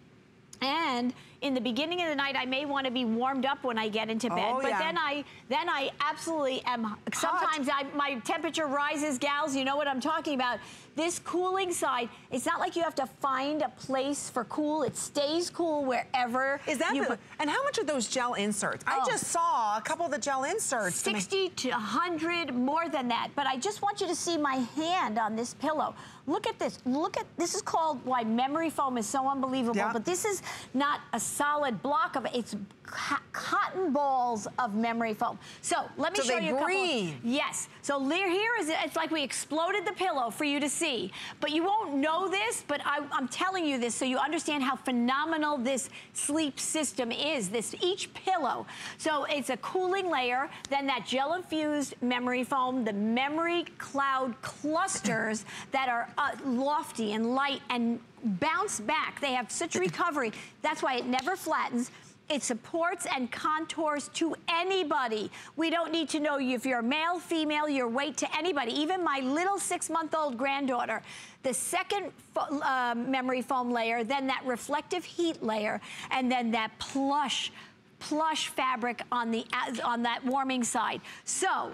and in the beginning of the night, I may want to be warmed up when I get into bed. Oh, but yeah. then I then I absolutely am. Sometimes I, my temperature rises, gals. You know what I'm talking about. This cooling side. It's not like you have to find a place for cool. It stays cool wherever. Is that you the, and how much are those gel inserts? I Oh. just saw a couple of the gel inserts. 60 to 100 more than that. But I just want you to see my hand on this pillow. Look at this. Look at this is called why memory foam is so unbelievable. Yeah. But this is not a solid block of it. It's cotton balls of memory foam. So let me So show you a breathe. couple. Yes. So here is it's like we exploded the pillow for you to see. But you won't know this, but I, I'm telling you this so you understand how phenomenal this sleep system is. This each pillow. So it's a cooling layer, then that gel infused memory foam, the memory cloud clusters that are uh, lofty and light and bounce back. They have such recovery. That's why it never flattens. It supports and contours to anybody. We don't need to know if you're male, female, your weight to anybody, even my little six-month-old granddaughter. The second uh, memory foam layer, then that reflective heat layer, and then that plush, plush fabric on, the, on that warming side. So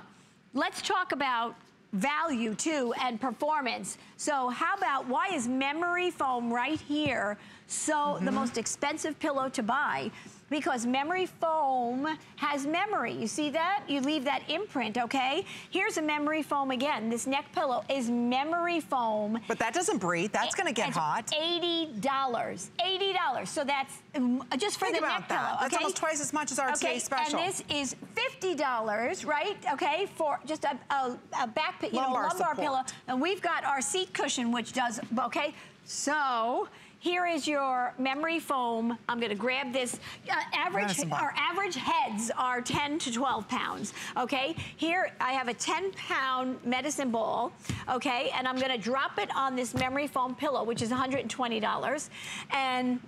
let's talk about value too and performance. So how about, why is memory foam right here so mm -hmm. the mm-hmm. most expensive pillow to buy? Because memory foam has memory. You see that? You leave that imprint, okay? Here's a memory foam again. This neck pillow is memory foam. But that doesn't breathe. That's going to get hot. $80. $80. So that's um, just for Think the neck that. pillow. That's almost twice as much as our okay, special. And this is $50, right? Okay, for just a, a, a back, you lumbar know, lumbar support. pillow. And we've got our seat cushion, which does, okay? So here is your memory foam. I'm gonna grab this. Uh, average, our average heads are 10 to 12 pounds, okay? Here, I have a 10 pound medicine ball, okay? And I'm gonna drop it on this memory foam pillow, which is $120. And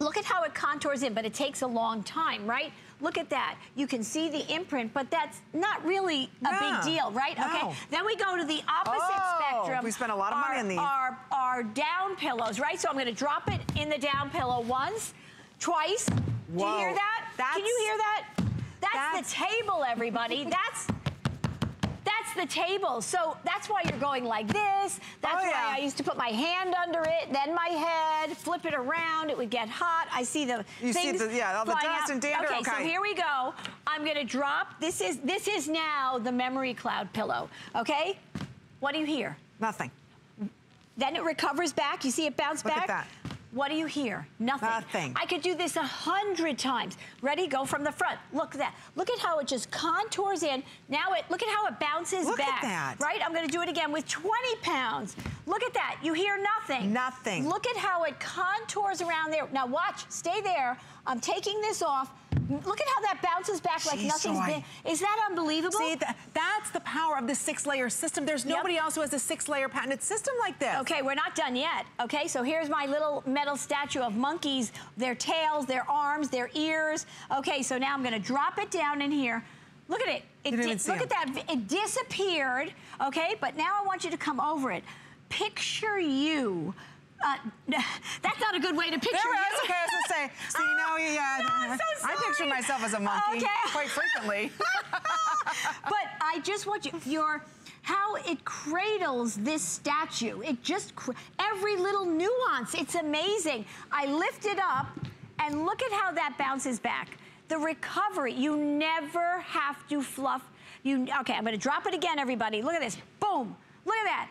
look at how it contours in, but it takes a long time, right? Look at that. You can see the imprint, but that's not really a big deal, right? No. Okay. Then we go to the opposite oh, spectrum. We spent a lot of our, money on these. Our, our down pillows, right? So I'm going to drop it in the down pillow once, twice. Whoa. Do you hear that? That's, can you hear that? That's, that's the table, everybody. that's the table. So that's why you're going like this. That's oh, why. I used to put my hand under it, then my head, flip it around. It would get hot. I see the you things see the, yeah, all the dust out. and dander. Okay, okay, so here we go. I'm gonna drop. This is this is now the memory cloud pillow. Okay, what do you hear? Nothing. Then it recovers back. You see it bounce Look back? At that. What do you hear? Nothing. Nothing. I could do this a hundred times. Ready? Go from the front. Look at that. Look at how it just contours in. Now it, look at how it bounces look back. Look at that. Right? I'm gonna do it again with 20 pounds. Look at that. You hear nothing. Nothing. Look at how it contours around there. Now watch, stay there. I'm taking this off. Look at how that bounces back like Jeez, nothing's been. Is that unbelievable? See, th that's the power of the six-layer system. There's nobody yep. else who has a six-layer patented system like this. Okay, we're not done yet. Okay, so here's my little metal statue of monkeys, their tails, their arms, their ears. Okay, so now I'm gonna drop it down in here. Look at it. it did look at that. It disappeared, okay? But now I want you to come over it. Picture you uh, that's not a good way to picture there, you. That's okay, I was gonna say. So you know, yeah, no, so I picture myself as a monkey okay. quite frequently. but I just want you, your, how it cradles this statue. It just, every little nuance, it's amazing. I lift it up and look at how that bounces back. The recovery, you never have to fluff. You, okay, I'm gonna drop it again, everybody. Look at this, boom, look at that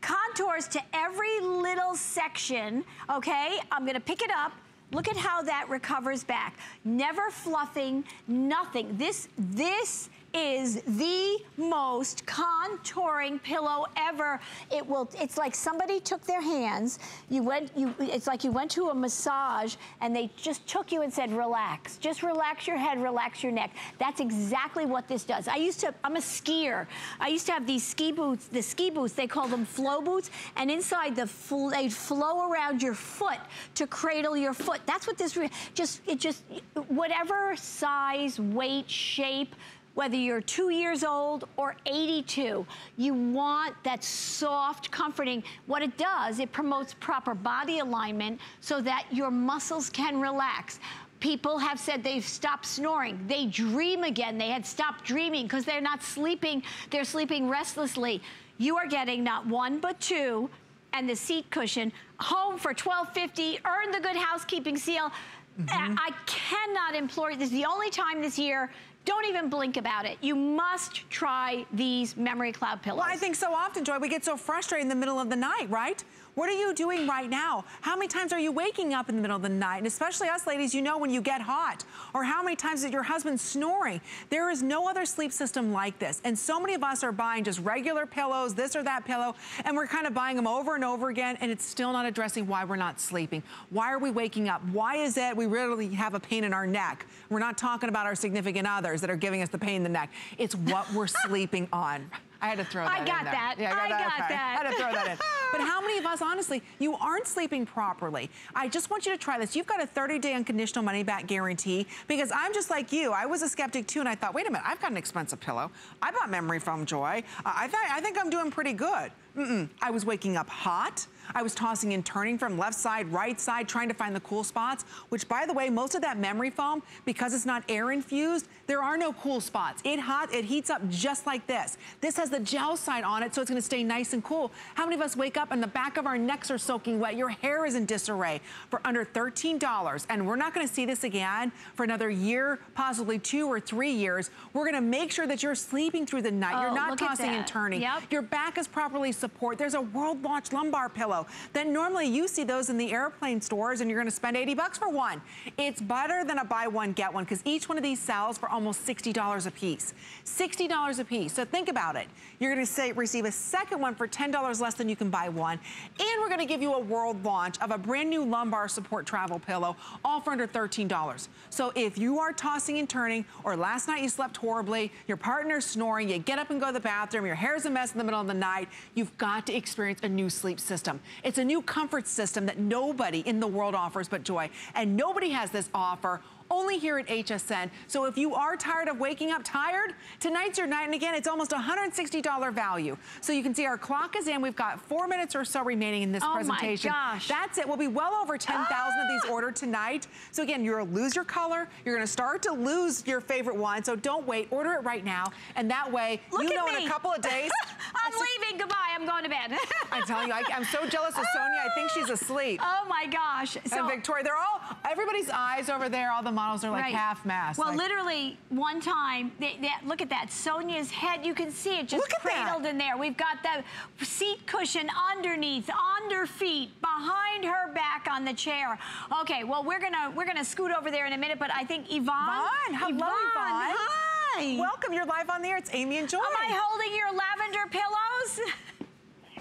contours to every little section, okay? I'm gonna pick it up. Look at how that recovers back. Never fluffing, nothing. This, this is the most contouring pillow ever. It will, it's like somebody took their hands, you went, you, it's like you went to a massage and they just took you and said, relax. Just relax your head, relax your neck. That's exactly what this does. I used to, I'm a skier. I used to have these ski boots, the ski boots, they call them flow boots, and inside the, fl they'd flow around your foot to cradle your foot. That's what this, just, it just, whatever size, weight, shape, whether you're two years old or 82, you want that soft, comforting. What it does, it promotes proper body alignment so that your muscles can relax. People have said they've stopped snoring. They dream again. They had stopped dreaming because they're not sleeping. They're sleeping restlessly. You are getting not one, but two, and the seat cushion. Home for $12.50. Earn the good housekeeping seal. Mm -hmm. I cannot implore you. This is the only time this year don't even blink about it. You must try these memory cloud pillows. Well, I think so often, Joy, we get so frustrated in the middle of the night, right? What are you doing right now? How many times are you waking up in the middle of the night? And especially us ladies, you know when you get hot. Or how many times is your husband snoring? There is no other sleep system like this. And so many of us are buying just regular pillows, this or that pillow, and we're kind of buying them over and over again, and it's still not addressing why we're not sleeping. Why are we waking up? Why is it we really have a pain in our neck? We're not talking about our significant others that are giving us the pain in the neck. It's what we're sleeping on. I had to throw that I got that. Yeah, I got okay. that. I had to throw that in. But how many of us, honestly, you aren't sleeping properly? I just want you to try this. You've got a 30-day unconditional money-back guarantee because I'm just like you. I was a skeptic too, and I thought, wait a minute, I've got an expensive pillow. I bought memory foam Joy. Uh, I, th I think I'm doing pretty good. Mm-mm. I was waking up hot. I was tossing and turning from left side, right side, trying to find the cool spots, which by the way, most of that memory foam, because it's not air infused, there are no cool spots. It hot, it heats up just like this. This has the gel side on it, so it's gonna stay nice and cool. How many of us wake up and the back of our necks are soaking wet? Your hair is in disarray for under $13. And we're not gonna see this again for another year, possibly two or three years. We're gonna make sure that you're sleeping through the night. Oh, you're not tossing and turning. Yep. Your back is properly supported. There's a world launch lumbar pillow that normally you see those in the airplane stores and you're gonna spend 80 bucks for one. It's better than a buy one, get one because each one of these sells for almost $60 a piece. $60 a piece. So think about it. You're gonna say, receive a second one for $10 less than you can buy one. And we're gonna give you a world launch of a brand new lumbar support travel pillow, all for under $13. So if you are tossing and turning, or last night you slept horribly, your partner's snoring, you get up and go to the bathroom, your hair's a mess in the middle of the night, you've got to experience a new sleep system. It's a new comfort system that nobody in the world offers but Joy. And nobody has this offer only here at HSN. So if you are tired of waking up tired, tonight's your night. And again, it's almost $160 value. So you can see our clock is in. We've got four minutes or so remaining in this presentation. Oh my gosh. That's it. We'll be well over 10,000 of ah! these ordered tonight. So again, you're gonna lose your color. You're gonna start to lose your favorite one. So don't wait. Order it right now. And that way, Look you know in a couple of days. I'm leaving. Goodbye. I'm going to bed. I'm telling you, I, I'm so jealous of Sonia. I think she's asleep. Oh my gosh. and Victoria, they're all, everybody's eyes over there, all the models are like Right. half masked. Well, like, literally, one time, they, they- look at that. Sonia's head, you can see it just Look at that. cradled in there. We've got the seat cushion underneath, under feet, behind her back on the chair. Okay, well, we're gonna we're gonna scoot over there in a minute, but I think Yvonne. Yvonne, hello, Yvonne. Hi. Welcome, you're live on the air. It's Amy and Joy. Am I holding your lavender pillows?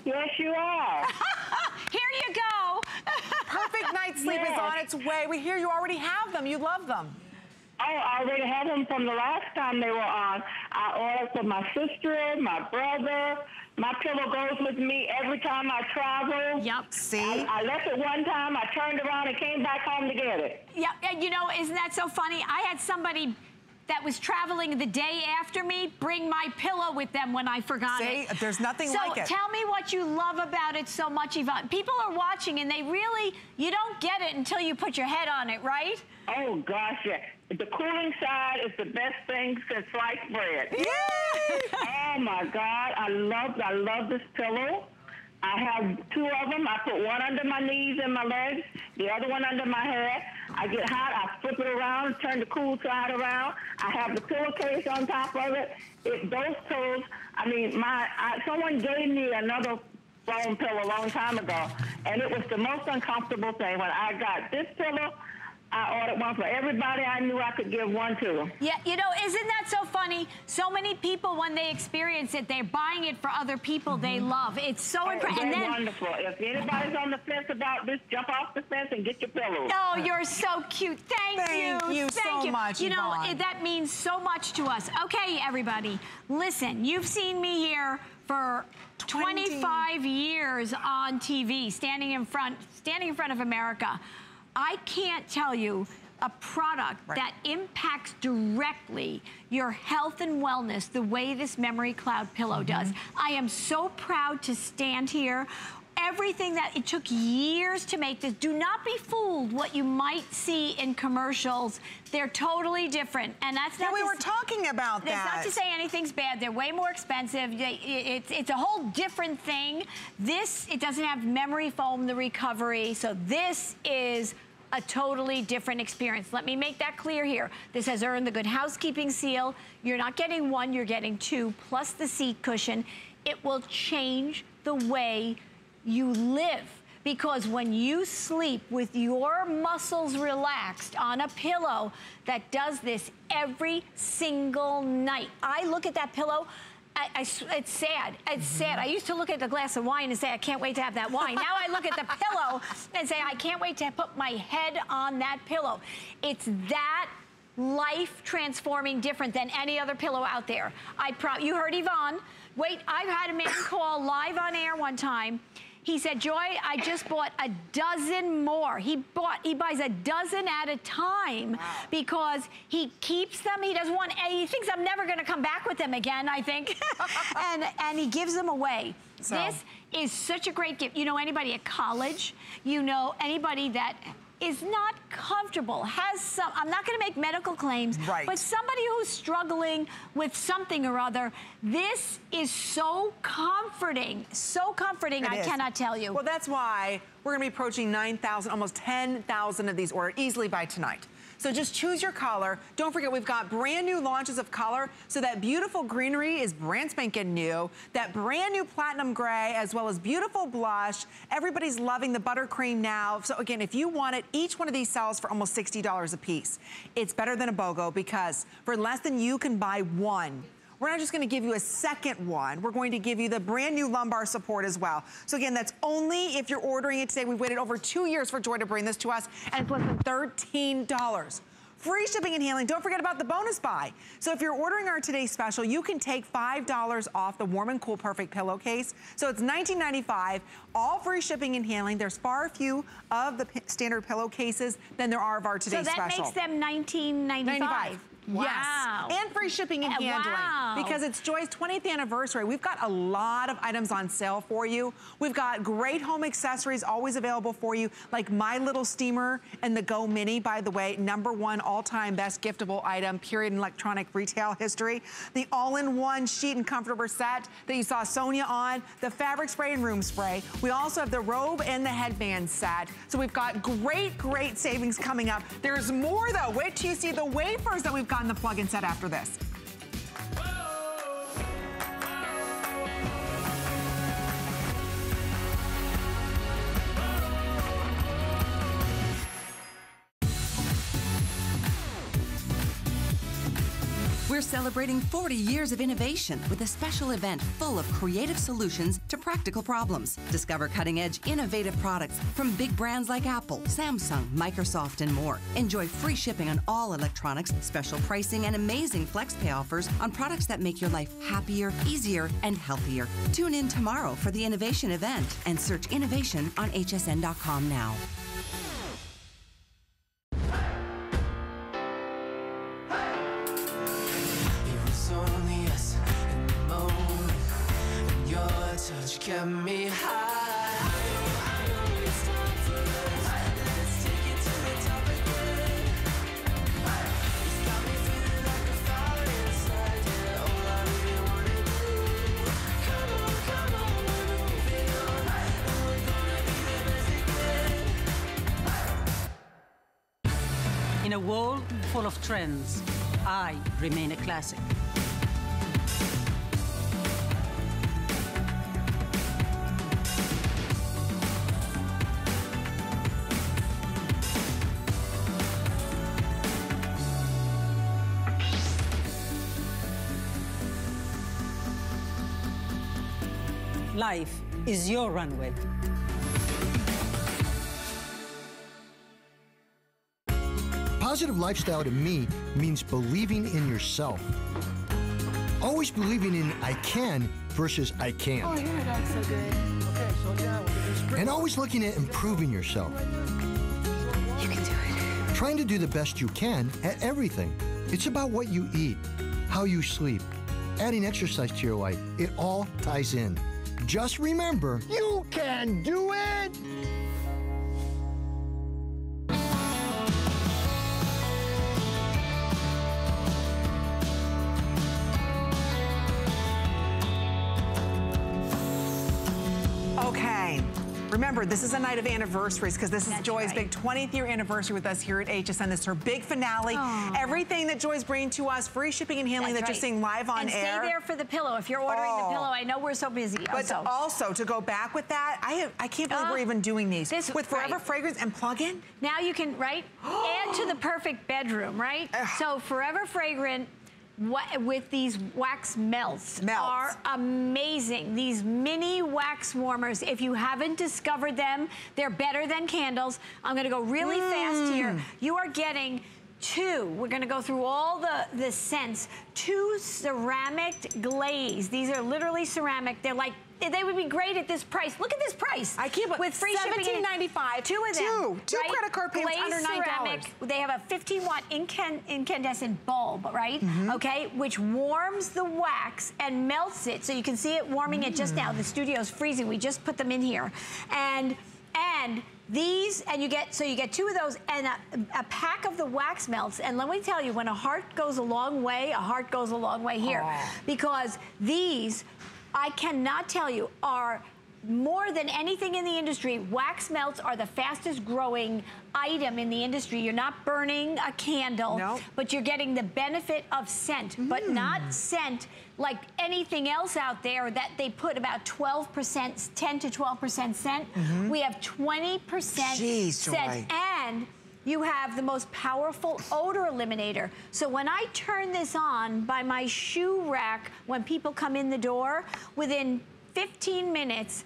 Yes, you are. Here you go. Perfect night sleep is on its way. We hear you already have them. You love them. Oh, I already had them from the last time they were on. I ordered for my sister, my brother. My pillow goes with me every time I travel. Yep. See? I, I left it one time. I turned around and came back home to get it. Yeah, and you know, isn't that so funny? I had somebody that was traveling the day after me bring my pillow with them when I forgot See? it. There's nothing so like it. So tell me what you love about it so much, Yvonne. People are watching and they really, you don't get it until you put your head on it, right? Oh gosh, yeah. The cooling side is the best thing since sliced bread. oh my God, I love, I love this pillow. I have two of them. I put one under my knees and my legs, the other one under my head. I get hot, I flip it around, turn the cool side around. I have the pillowcase on top of it. It those pillows. I mean, my I, someone gave me another foam pillow a long time ago, and it was the most uncomfortable thing. When I got this pillow, I ordered one for everybody I knew I could give one to. Yeah, you know, isn't that so funny? So many people, when they experience it, they're buying it for other people they mm-hmm. love. It's so Oh, impressive. And then, wonderful. If anybody's on the fence about this, jump off the fence and get your pillows. Oh, you're so cute. Thank, Thank you Thank so you. So much, You know, it, that means so much to us. Okay, everybody, listen, you've seen me here for 20. 25 years on TV, standing in front, standing in front of America. I can't tell you a product Right. that impacts directly your health and wellness the way this Memory Cloud pillow does. Mm-hmm. I am so proud to stand here. Everything that it took years to make this. Do not be fooled what you might see in commercials. They're totally different. And that's Yeah, not we to were talking about that's that. not to say anything's bad. They're way more expensive. They- It's, it's a whole different thing. This, it doesn't have memory foam, the recovery. So this is a totally different experience. Let me make that clear here. This has earned the good housekeeping seal. You're not getting one, you're getting two, plus the seat cushion. It will change the way you live. Because when you sleep with your muscles relaxed on a pillow that does this every single night, I look at that pillow. I, I s- it's sad. It's mm-hmm. sad. I used to look at the glass of wine and say, I can't wait to have that wine. now I look at the pillow and say, I can't wait to put my head on that pillow. It's that life transforming different than any other pillow out there. I pro you heard Yvonne. Wait, I've had a man call live on air one time. He said, Joy, I just bought a dozen more. He bought, he buys a dozen at a time because he keeps them. He doesn't want, he thinks I'm never gonna come back with them again, I think. and, and he gives them away. So- This is such a great gift. You know anybody at college, you know anybody that is not comfortable, has some, I'm not gonna make medical claims, Right. but somebody who's struggling with something or other, this is so comforting, so comforting, It I is. cannot tell you. Well, that's why we're gonna be approaching 9,000, almost 10,000 of these ordered easily by tonight. So just choose your color. Don't forget, we've got brand new launches of color. So that beautiful greenery is brand spanking new. That brand new platinum gray, as well as beautiful blush. Everybody's loving the buttercream now. So again, if you want it, each one of these sells for almost $60 a piece. It's better than a BOGO because for less than you can buy one. We're not just gonna give you a second one, we're going to give you the brand new lumbar support as well. So again, that's only if you're ordering it today. We've waited over two years for Joy to bring this to us, and it's less than $13. Free shipping and handling. Don't forget about the bonus buy. So if you're ordering our today special, you can take $5 off the Warm and Cool Perfect pillowcase. So it's $19.95, all free shipping and handling. There's far few of the standard pillowcases than there are of our today special. so that special. makes them 1995. Wow. Yes. And free shipping and Uh, handling. wow. Because it's Joy's 20th anniversary. We've got a lot of items on sale for you. We've got great home accessories always available for you, like my little steamer and the Go Mini, by the way, number one all-time best giftable item, period, in electronic retail history. The all-in-one sheet and comforter set that you saw Sonia on, the fabric spray and room spray. We also have the robe and the headband set. So we've got great, great savings coming up. There's more though. Wait till you see the wafers that we've got in the plug-in set after this. We're celebrating 40 years of innovation with a special event full of creative solutions to practical problems. Discover cutting edge, innovative products from big brands like Apple, Samsung, Microsoft, and more. Enjoy free shipping on all electronics, special pricing, and amazing flex pay offers on products that make your life happier, easier, and healthier. Tune in tomorrow for the innovation event and search innovation on hsn.com now. The best again. In a world full of trends, I remain a classic. Life is your runway. Positive lifestyle to me means believing in yourself. Always believing in I can versus I can't. Oh, your dog's so good. Okay, so yeah, and always looking at improving yourself. You can do it. Trying to do the best you can at everything. It's about what you eat, how you sleep, adding exercise to your life. It all ties in. Just remember, you can do it! This is a night of anniversaries because this is That's Joy's right. big 20th year anniversary with us here at HSN. This is her big finale. Aw. Everything that Joy's bringing to us, free shipping and handling That's that right. you're seeing live on and air. stay there for the pillow. If you're ordering Oh. the pillow, I know we're so busy. But so. also to go back with that, I have, I can't believe Uh, we're even doing these this- with Forever right. Fragrance and plug-in. Now you can, right, add to the perfect bedroom, right? so Forever Fragrant with these wax melts, Melts. are amazing. These mini wax warmers, if you haven't discovered them, they're better than candles. I'm gonna go really fast mm. here. You are getting two, we're gonna go through all the, the scents, two ceramic glaze. These are literally ceramic. They're like, they would be great at this price. Look at this price. I can't believe- With free shipping. and- $17.95. Two of them. Two. Two right? credit card payments Glazed under $9. ceramic. They have a 15 watt incan incandescent bulb, right? Mm-hmm. Okay, which warms the wax and melts it. So you can see it warming it just Mm. now. The studio's freezing. We just put them in here. And, and these, and you get, so you get two of those and a, a pack of the wax melts. And let me tell you, when a heart goes a long way, a heart goes a long way here. Because these, I cannot tell you, are more than anything in the industry, wax melts are the fastest growing item in the industry. You're not burning a candle, Nope. but you're getting the benefit of scent, but mm. not scent like anything else out there that they put about 12%, 10 to 12% scent. Mm-hmm. We have 20% scent. And you have the most powerful odor eliminator. So when I turn this on by my shoe rack, when people come in the door, within 15 minutes,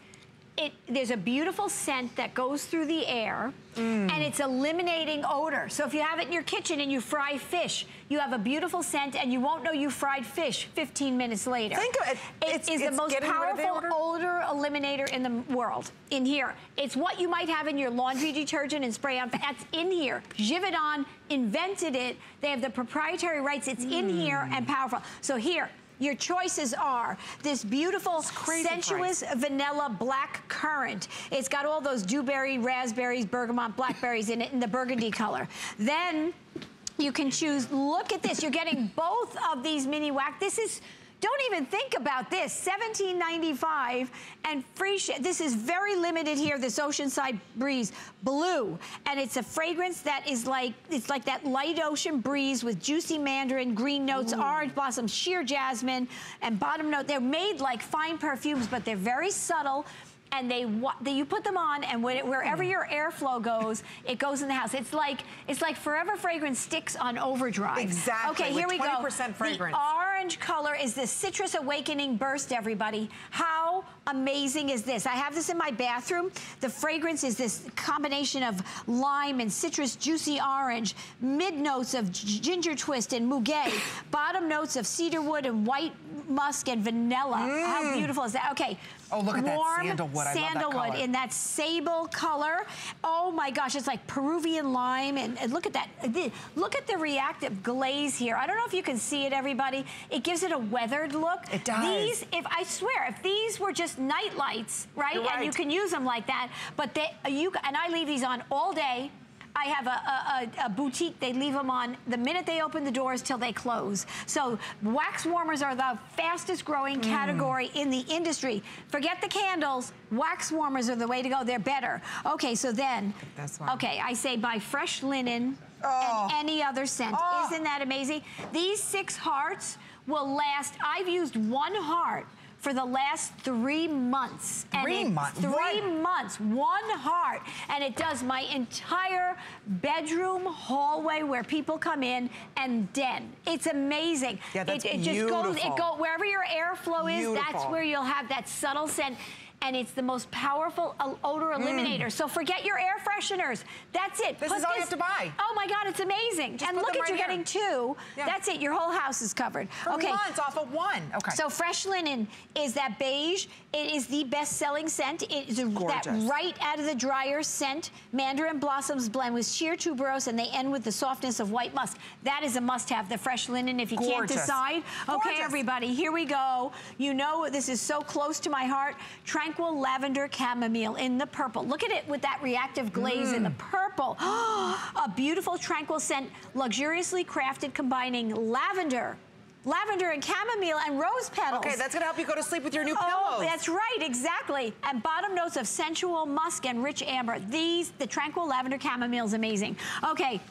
it, there's a beautiful scent that goes through the air Mm. and it's eliminating odor. So if you have it in your kitchen and you fry fish, you have a beautiful scent and you won't know you fried fish 15 minutes later. Think of it. It It's- is the most powerful odor eliminator in the world in here. It's what you might have in your laundry detergent and spray on. That's in here. Givaudan invented it. They have the proprietary rights. It's in here and powerful. So here. Your choices are this beautiful, sensuous vanilla black currant. It's got all those dewberry, raspberries, bergamot, blackberries in it in the burgundy color. Then you can choose, look at this, you're getting both of these mini whack. This is, don't even think about this, $17.95 and free ship. This is very limited here, this Oceanside Breeze Blue. And it's a fragrance that is like, it's like that light ocean breeze with juicy mandarin, green notes, orange blossom, sheer jasmine, and bottom note. They're made like fine perfumes, but they're very subtle and they, you put them on and when it, wherever your airflow goes it goes in the house. It's like it's like forever fragrance sticks on overdrive. Exactly, okay here we go. 20% fragrance. the orange color is the citrus awakening burst everybody. How amazing is this? I have this in my bathroom. The fragrance is this combination of lime and citrus juicy orange mid notes of ginger twist and muguet bottom notes of cedarwood and white musk and vanilla. How beautiful is that? Okay Oh, look at that sandalwood. Love that in that sable color. Oh my gosh, it's like Peruvian lime. And, and look at that. The- Look at the reactive glaze here. I don't know if you can see it, everybody. It gives it a weathered look. It does. These, if I swear, if these were just night lights, right? You're And you can use them like that. But they, you and I leave these on all day. I have a, a, a, boutique. They leave them on the minute they open the doors till they close. So wax warmers are the fastest growing Mm. category in the industry. Forget the candles. Wax warmers are the way to go. They're better. Okay, so then, okay, I say buy fresh linen Oh. and any other scent. Oh. Isn't that amazing? These six hearts will last. I've used one heart for the last three months. Three months? Three What? months, one heart, and it does my entire bedroom hallway where people come in and den. It's amazing. Yeah, that's it, it just goes, it beautiful. go wherever your airflow is. That's where you'll have that subtle scent. And it's the most powerful odor eliminator. So forget your air fresheners. That's it. Mm. This Put is all you have to buy. Oh my God, it's amazing. Just and look at you're here. getting two. Yeah. That's it. Your whole house is covered. For okay. months off of one. Okay. So fresh linen is that beige. It is the best-selling scent. It is a, that right out of the dryer scent. Mandarin blossoms blend with sheer tuberose, and they end with the softness of white musk. That is a must-have. The fresh linen. If you can't decide, okay, Gorgeous. everybody, here we go. You know this is so close to my heart. Tranquil lavender chamomile in the purple. Look at it with that reactive glaze in the Mm. purple. a beautiful tranquil scent, luxuriously crafted, combining lavender. Lavender and chamomile and rose petals. Okay, that's gonna help you go to sleep with your new pillow. Oh, that's right, exactly. And bottom notes of sensual musk and rich amber. These, the tranquil lavender chamomile is amazing. Okay,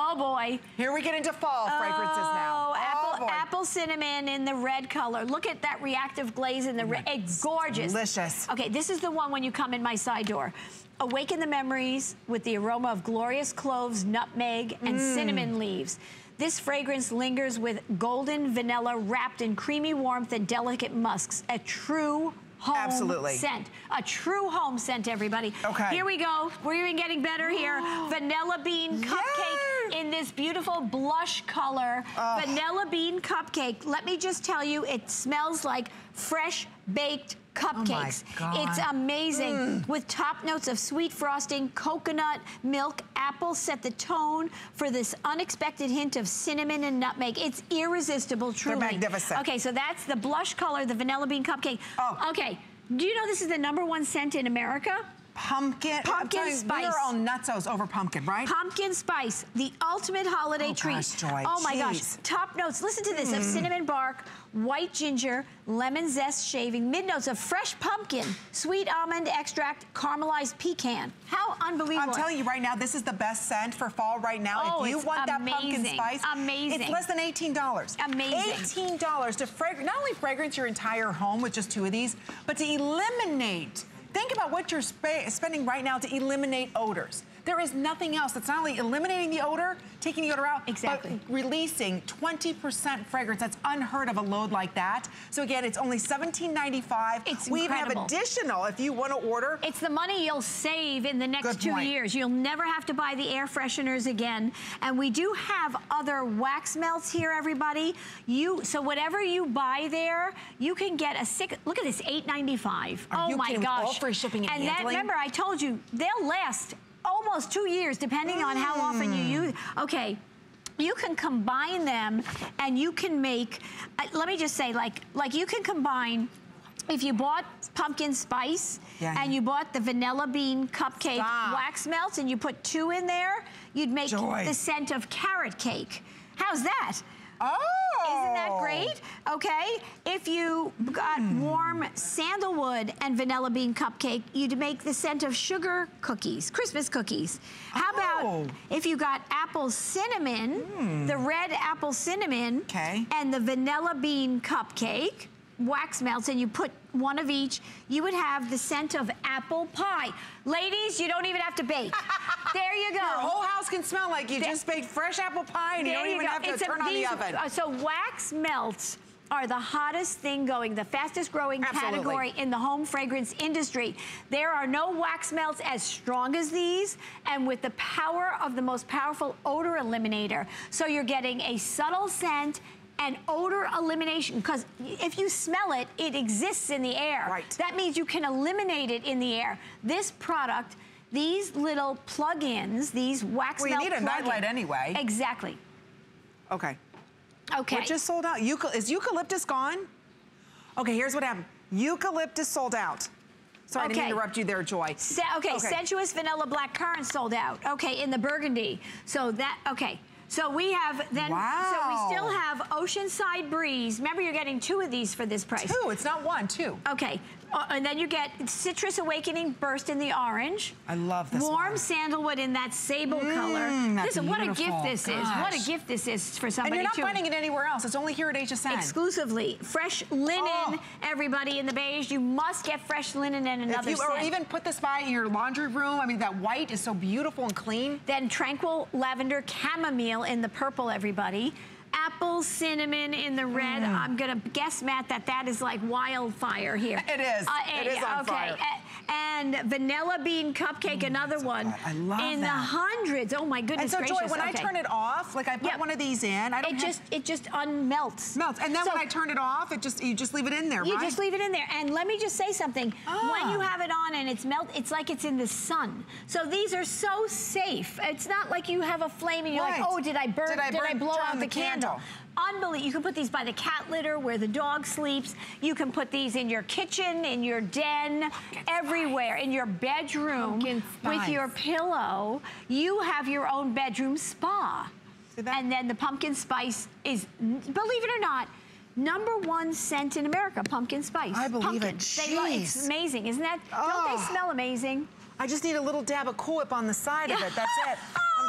oh boy. Here we get into fall fragrances now. Oh, apple, boy. apple cinnamon in the red color. Look at that reactive glaze in the red. It's gorgeous. delicious. Okay, this is the one when you come in my side door. Awaken the memories with the aroma of glorious cloves, nutmeg, and Mm. cinnamon leaves. This fragrance lingers with golden vanilla wrapped in creamy warmth and delicate musks. A true home Absolutely. scent. A true home scent, everybody. Okay. Here we go. We're even getting better here. Vanilla bean cupcake. in this beautiful blush color, vanilla bean cupcake. Let me just tell you, it smells like fresh baked cupcakes. God. It's amazing. Mm. With top notes of sweet frosting, coconut, milk, apple set the tone for this unexpected hint of cinnamon and nutmeg. It's irresistible, truly. magnificent. Okay, so that's the blush color, the vanilla bean cupcake. Oh. Okay, do you know this is the number one scent in America? Pumpkin. Pumpkin you, spice. We are all nutsos over pumpkin, right? Pumpkin spice, the ultimate holiday Oh, treat. gosh, Joy, oh my gosh. Top notes, listen to this, of Mm. cinnamon bark, white ginger, lemon zest shaving, mid notes of fresh pumpkin, sweet almond extract, caramelized pecan. How unbelievable. I'm telling you right now, this is the best scent for fall right now. Oh, if you want that pumpkin spice, Amazing. It's less than $18. Amazing. $18 to fragrance, not only fragrance your entire home with just two of these, but to eliminate. Think about what you're spa- spending right now to eliminate odors. There is nothing else that's not only eliminating the odor, taking the odor out, Exactly. but releasing 20% fragrance. That's unheard of a load like that. So again, it's only $17.95. It's we even have additional if you want to order. It's the money you'll save in the next Good two point. years. You'll never have to buy the air fresheners again. And we do have other wax melts here, everybody. You so whatever you buy there, you can get a sick. Look at this, $8.95. Oh my gosh! all free shipping and and that handling? remember I told you they'll last almost two years depending on how often you use. Okay. You can combine them and you can make, uh, let me just say, like, like you can combine if you bought pumpkin spice Yeah, and yeah. you bought the vanilla bean cupcake Stop. wax melts and you put two in there, you'd make Joy. the scent of carrot cake. How's that? Oh! Isn't that great? Okay. If you got Hmm. warm sandalwood and vanilla bean cupcake, you'd make the scent of sugar cookies, Christmas cookies. How Oh. about if you got apple cinnamon, the red apple cinnamon, Hmm. Okay. and the vanilla bean cupcake, wax melts, and you put one of each, you would have the scent of apple pie. Ladies, you don't even have to bake. there you go. Your whole house can smell like you There- just baked fresh apple pie and you don't even go. have to It's a- turn on the oven. uh, so wax melts are the hottest thing going, the fastest growing Absolutely. category in the home fragrance industry. There are no wax melts as strong as these and with the power of the most powerful odor eliminator. So you're getting a subtle scent and odor elimination because if you smell it, it exists in the air. Right. That means you can eliminate it in the air. This product, these little plug-ins, these wax Well, you need a nightlight anyway. Exactly. Okay. Okay. What just sold out? Euca- is eucalyptus gone? Okay, here's what happened. Eucalyptus sold out. Sorry, I didn't interrupt you there, Joy. Se- okay, sensuous vanilla black currant sold out. Okay, in the burgundy. So that okay. So we have then. So we still have Oceanside Breeze. Remember, you're getting two of these for this price. Two, it's not one, two. Okay, uh, and then you get Citrus Awakening Burst in the orange. I love this Warm one. sandalwood in that sable Mm, color. Listen, what a gift this is. What a gift this is for somebody, And you're not too. finding it anywhere else. It's only here at HSN. Exclusively. Fresh linen, Oh. everybody in the beige. You must get fresh linen and If another you, or even put this by in your laundry room. I mean, that white is so beautiful and clean. Then tranquil lavender chamomile in the purple, everybody. Apple cinnamon in the red. Mm. I'm gonna guess, Matt, that that is like wildfire here. It is. It is on okay. fire. A- And vanilla bean cupcake, another one. I love in the hundreds. Oh my goodness And so, Joy, gracious. when I turn it off, like I put Yep. one of these in, I don't it have- just it just unmelts. melts. And then So- when I turn it off, it just you just leave it in there, You right? just leave it in there. And let me just say something. Ah. When you have it on and it's melt, it's like it's in the sun. So these are so safe. It's not like you have a flame and you're Right. like, oh, did I burn, Did I burn- blow out the, the candle? candle? Unbelievable. You can put these by the cat litter where the dog sleeps. You can put these in your kitchen, in your den, everywhere, in your bedroom with your pillow. You have your own bedroom spa. And then the pumpkin spice is, believe it or not, number one scent in America, pumpkin spice. I believe pumpkin. it. Lo- it's Jeez. amazing, isn't that? Don't they Oh. smell amazing? I just need a little dab of Cool Whip on the side of it. That's it.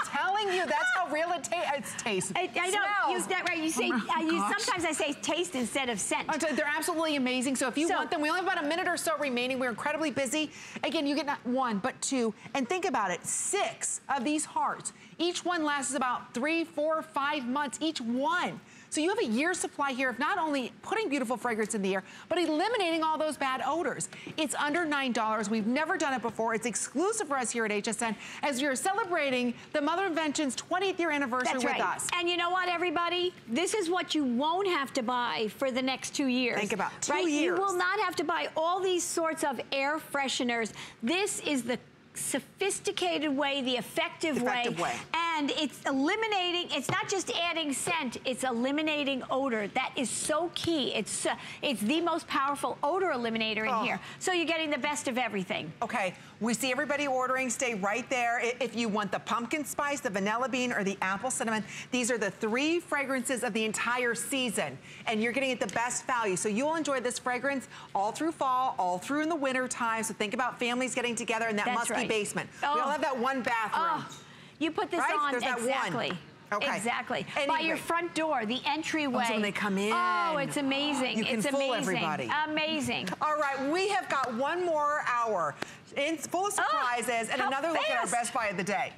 I'm telling you, that's how real it, ta- it tastes. I, I know. You, Smells. that right. You say. Oh uh, sometimes I say taste instead of scent. I'm They're absolutely amazing. So if you So- want them, we only have about a minute or so remaining. We're incredibly busy. Again, you get not one, but two. And think about it, six of these hearts. Each one lasts about three, four, five months, each one. So you have a year's supply here of not only putting beautiful fragrance in the air, but eliminating all those bad odors. It's under $9. We've never done it before. It's exclusive for us here at HSN as we are celebrating the Mother Invention's 20th year anniversary That's with right. us. And you know what, everybody? This is what you won't have to buy for the next two years. Think about two right? years. You will not have to buy all these sorts of air fresheners. This is the sophisticated way, the effective, Effective way. And it's eliminating, it's not just adding scent, it's eliminating odor. That is so key. It's uh, it's the most powerful odor eliminator in Oh. here. So you're getting the best of everything. Okay, we see everybody ordering. Stay right there. If you want the pumpkin spice, the vanilla bean, or the apple cinnamon, these are the three fragrances of the entire season. And you're getting it the best value. So you'll enjoy this fragrance all through fall, all through in the winter time. So think about families getting together in that musty right. basement. We Oh. all have that one bathroom. Oh, you put this Right? on There's exactly. Okay. Exactly. By your front door, the entryway. Oh, so when they come in. Oh, it's amazing. You can it's fool amazing. everybody. Amazing. All right, we have got one more hour. It's full of oh, surprises and how another look at our best buy of the day.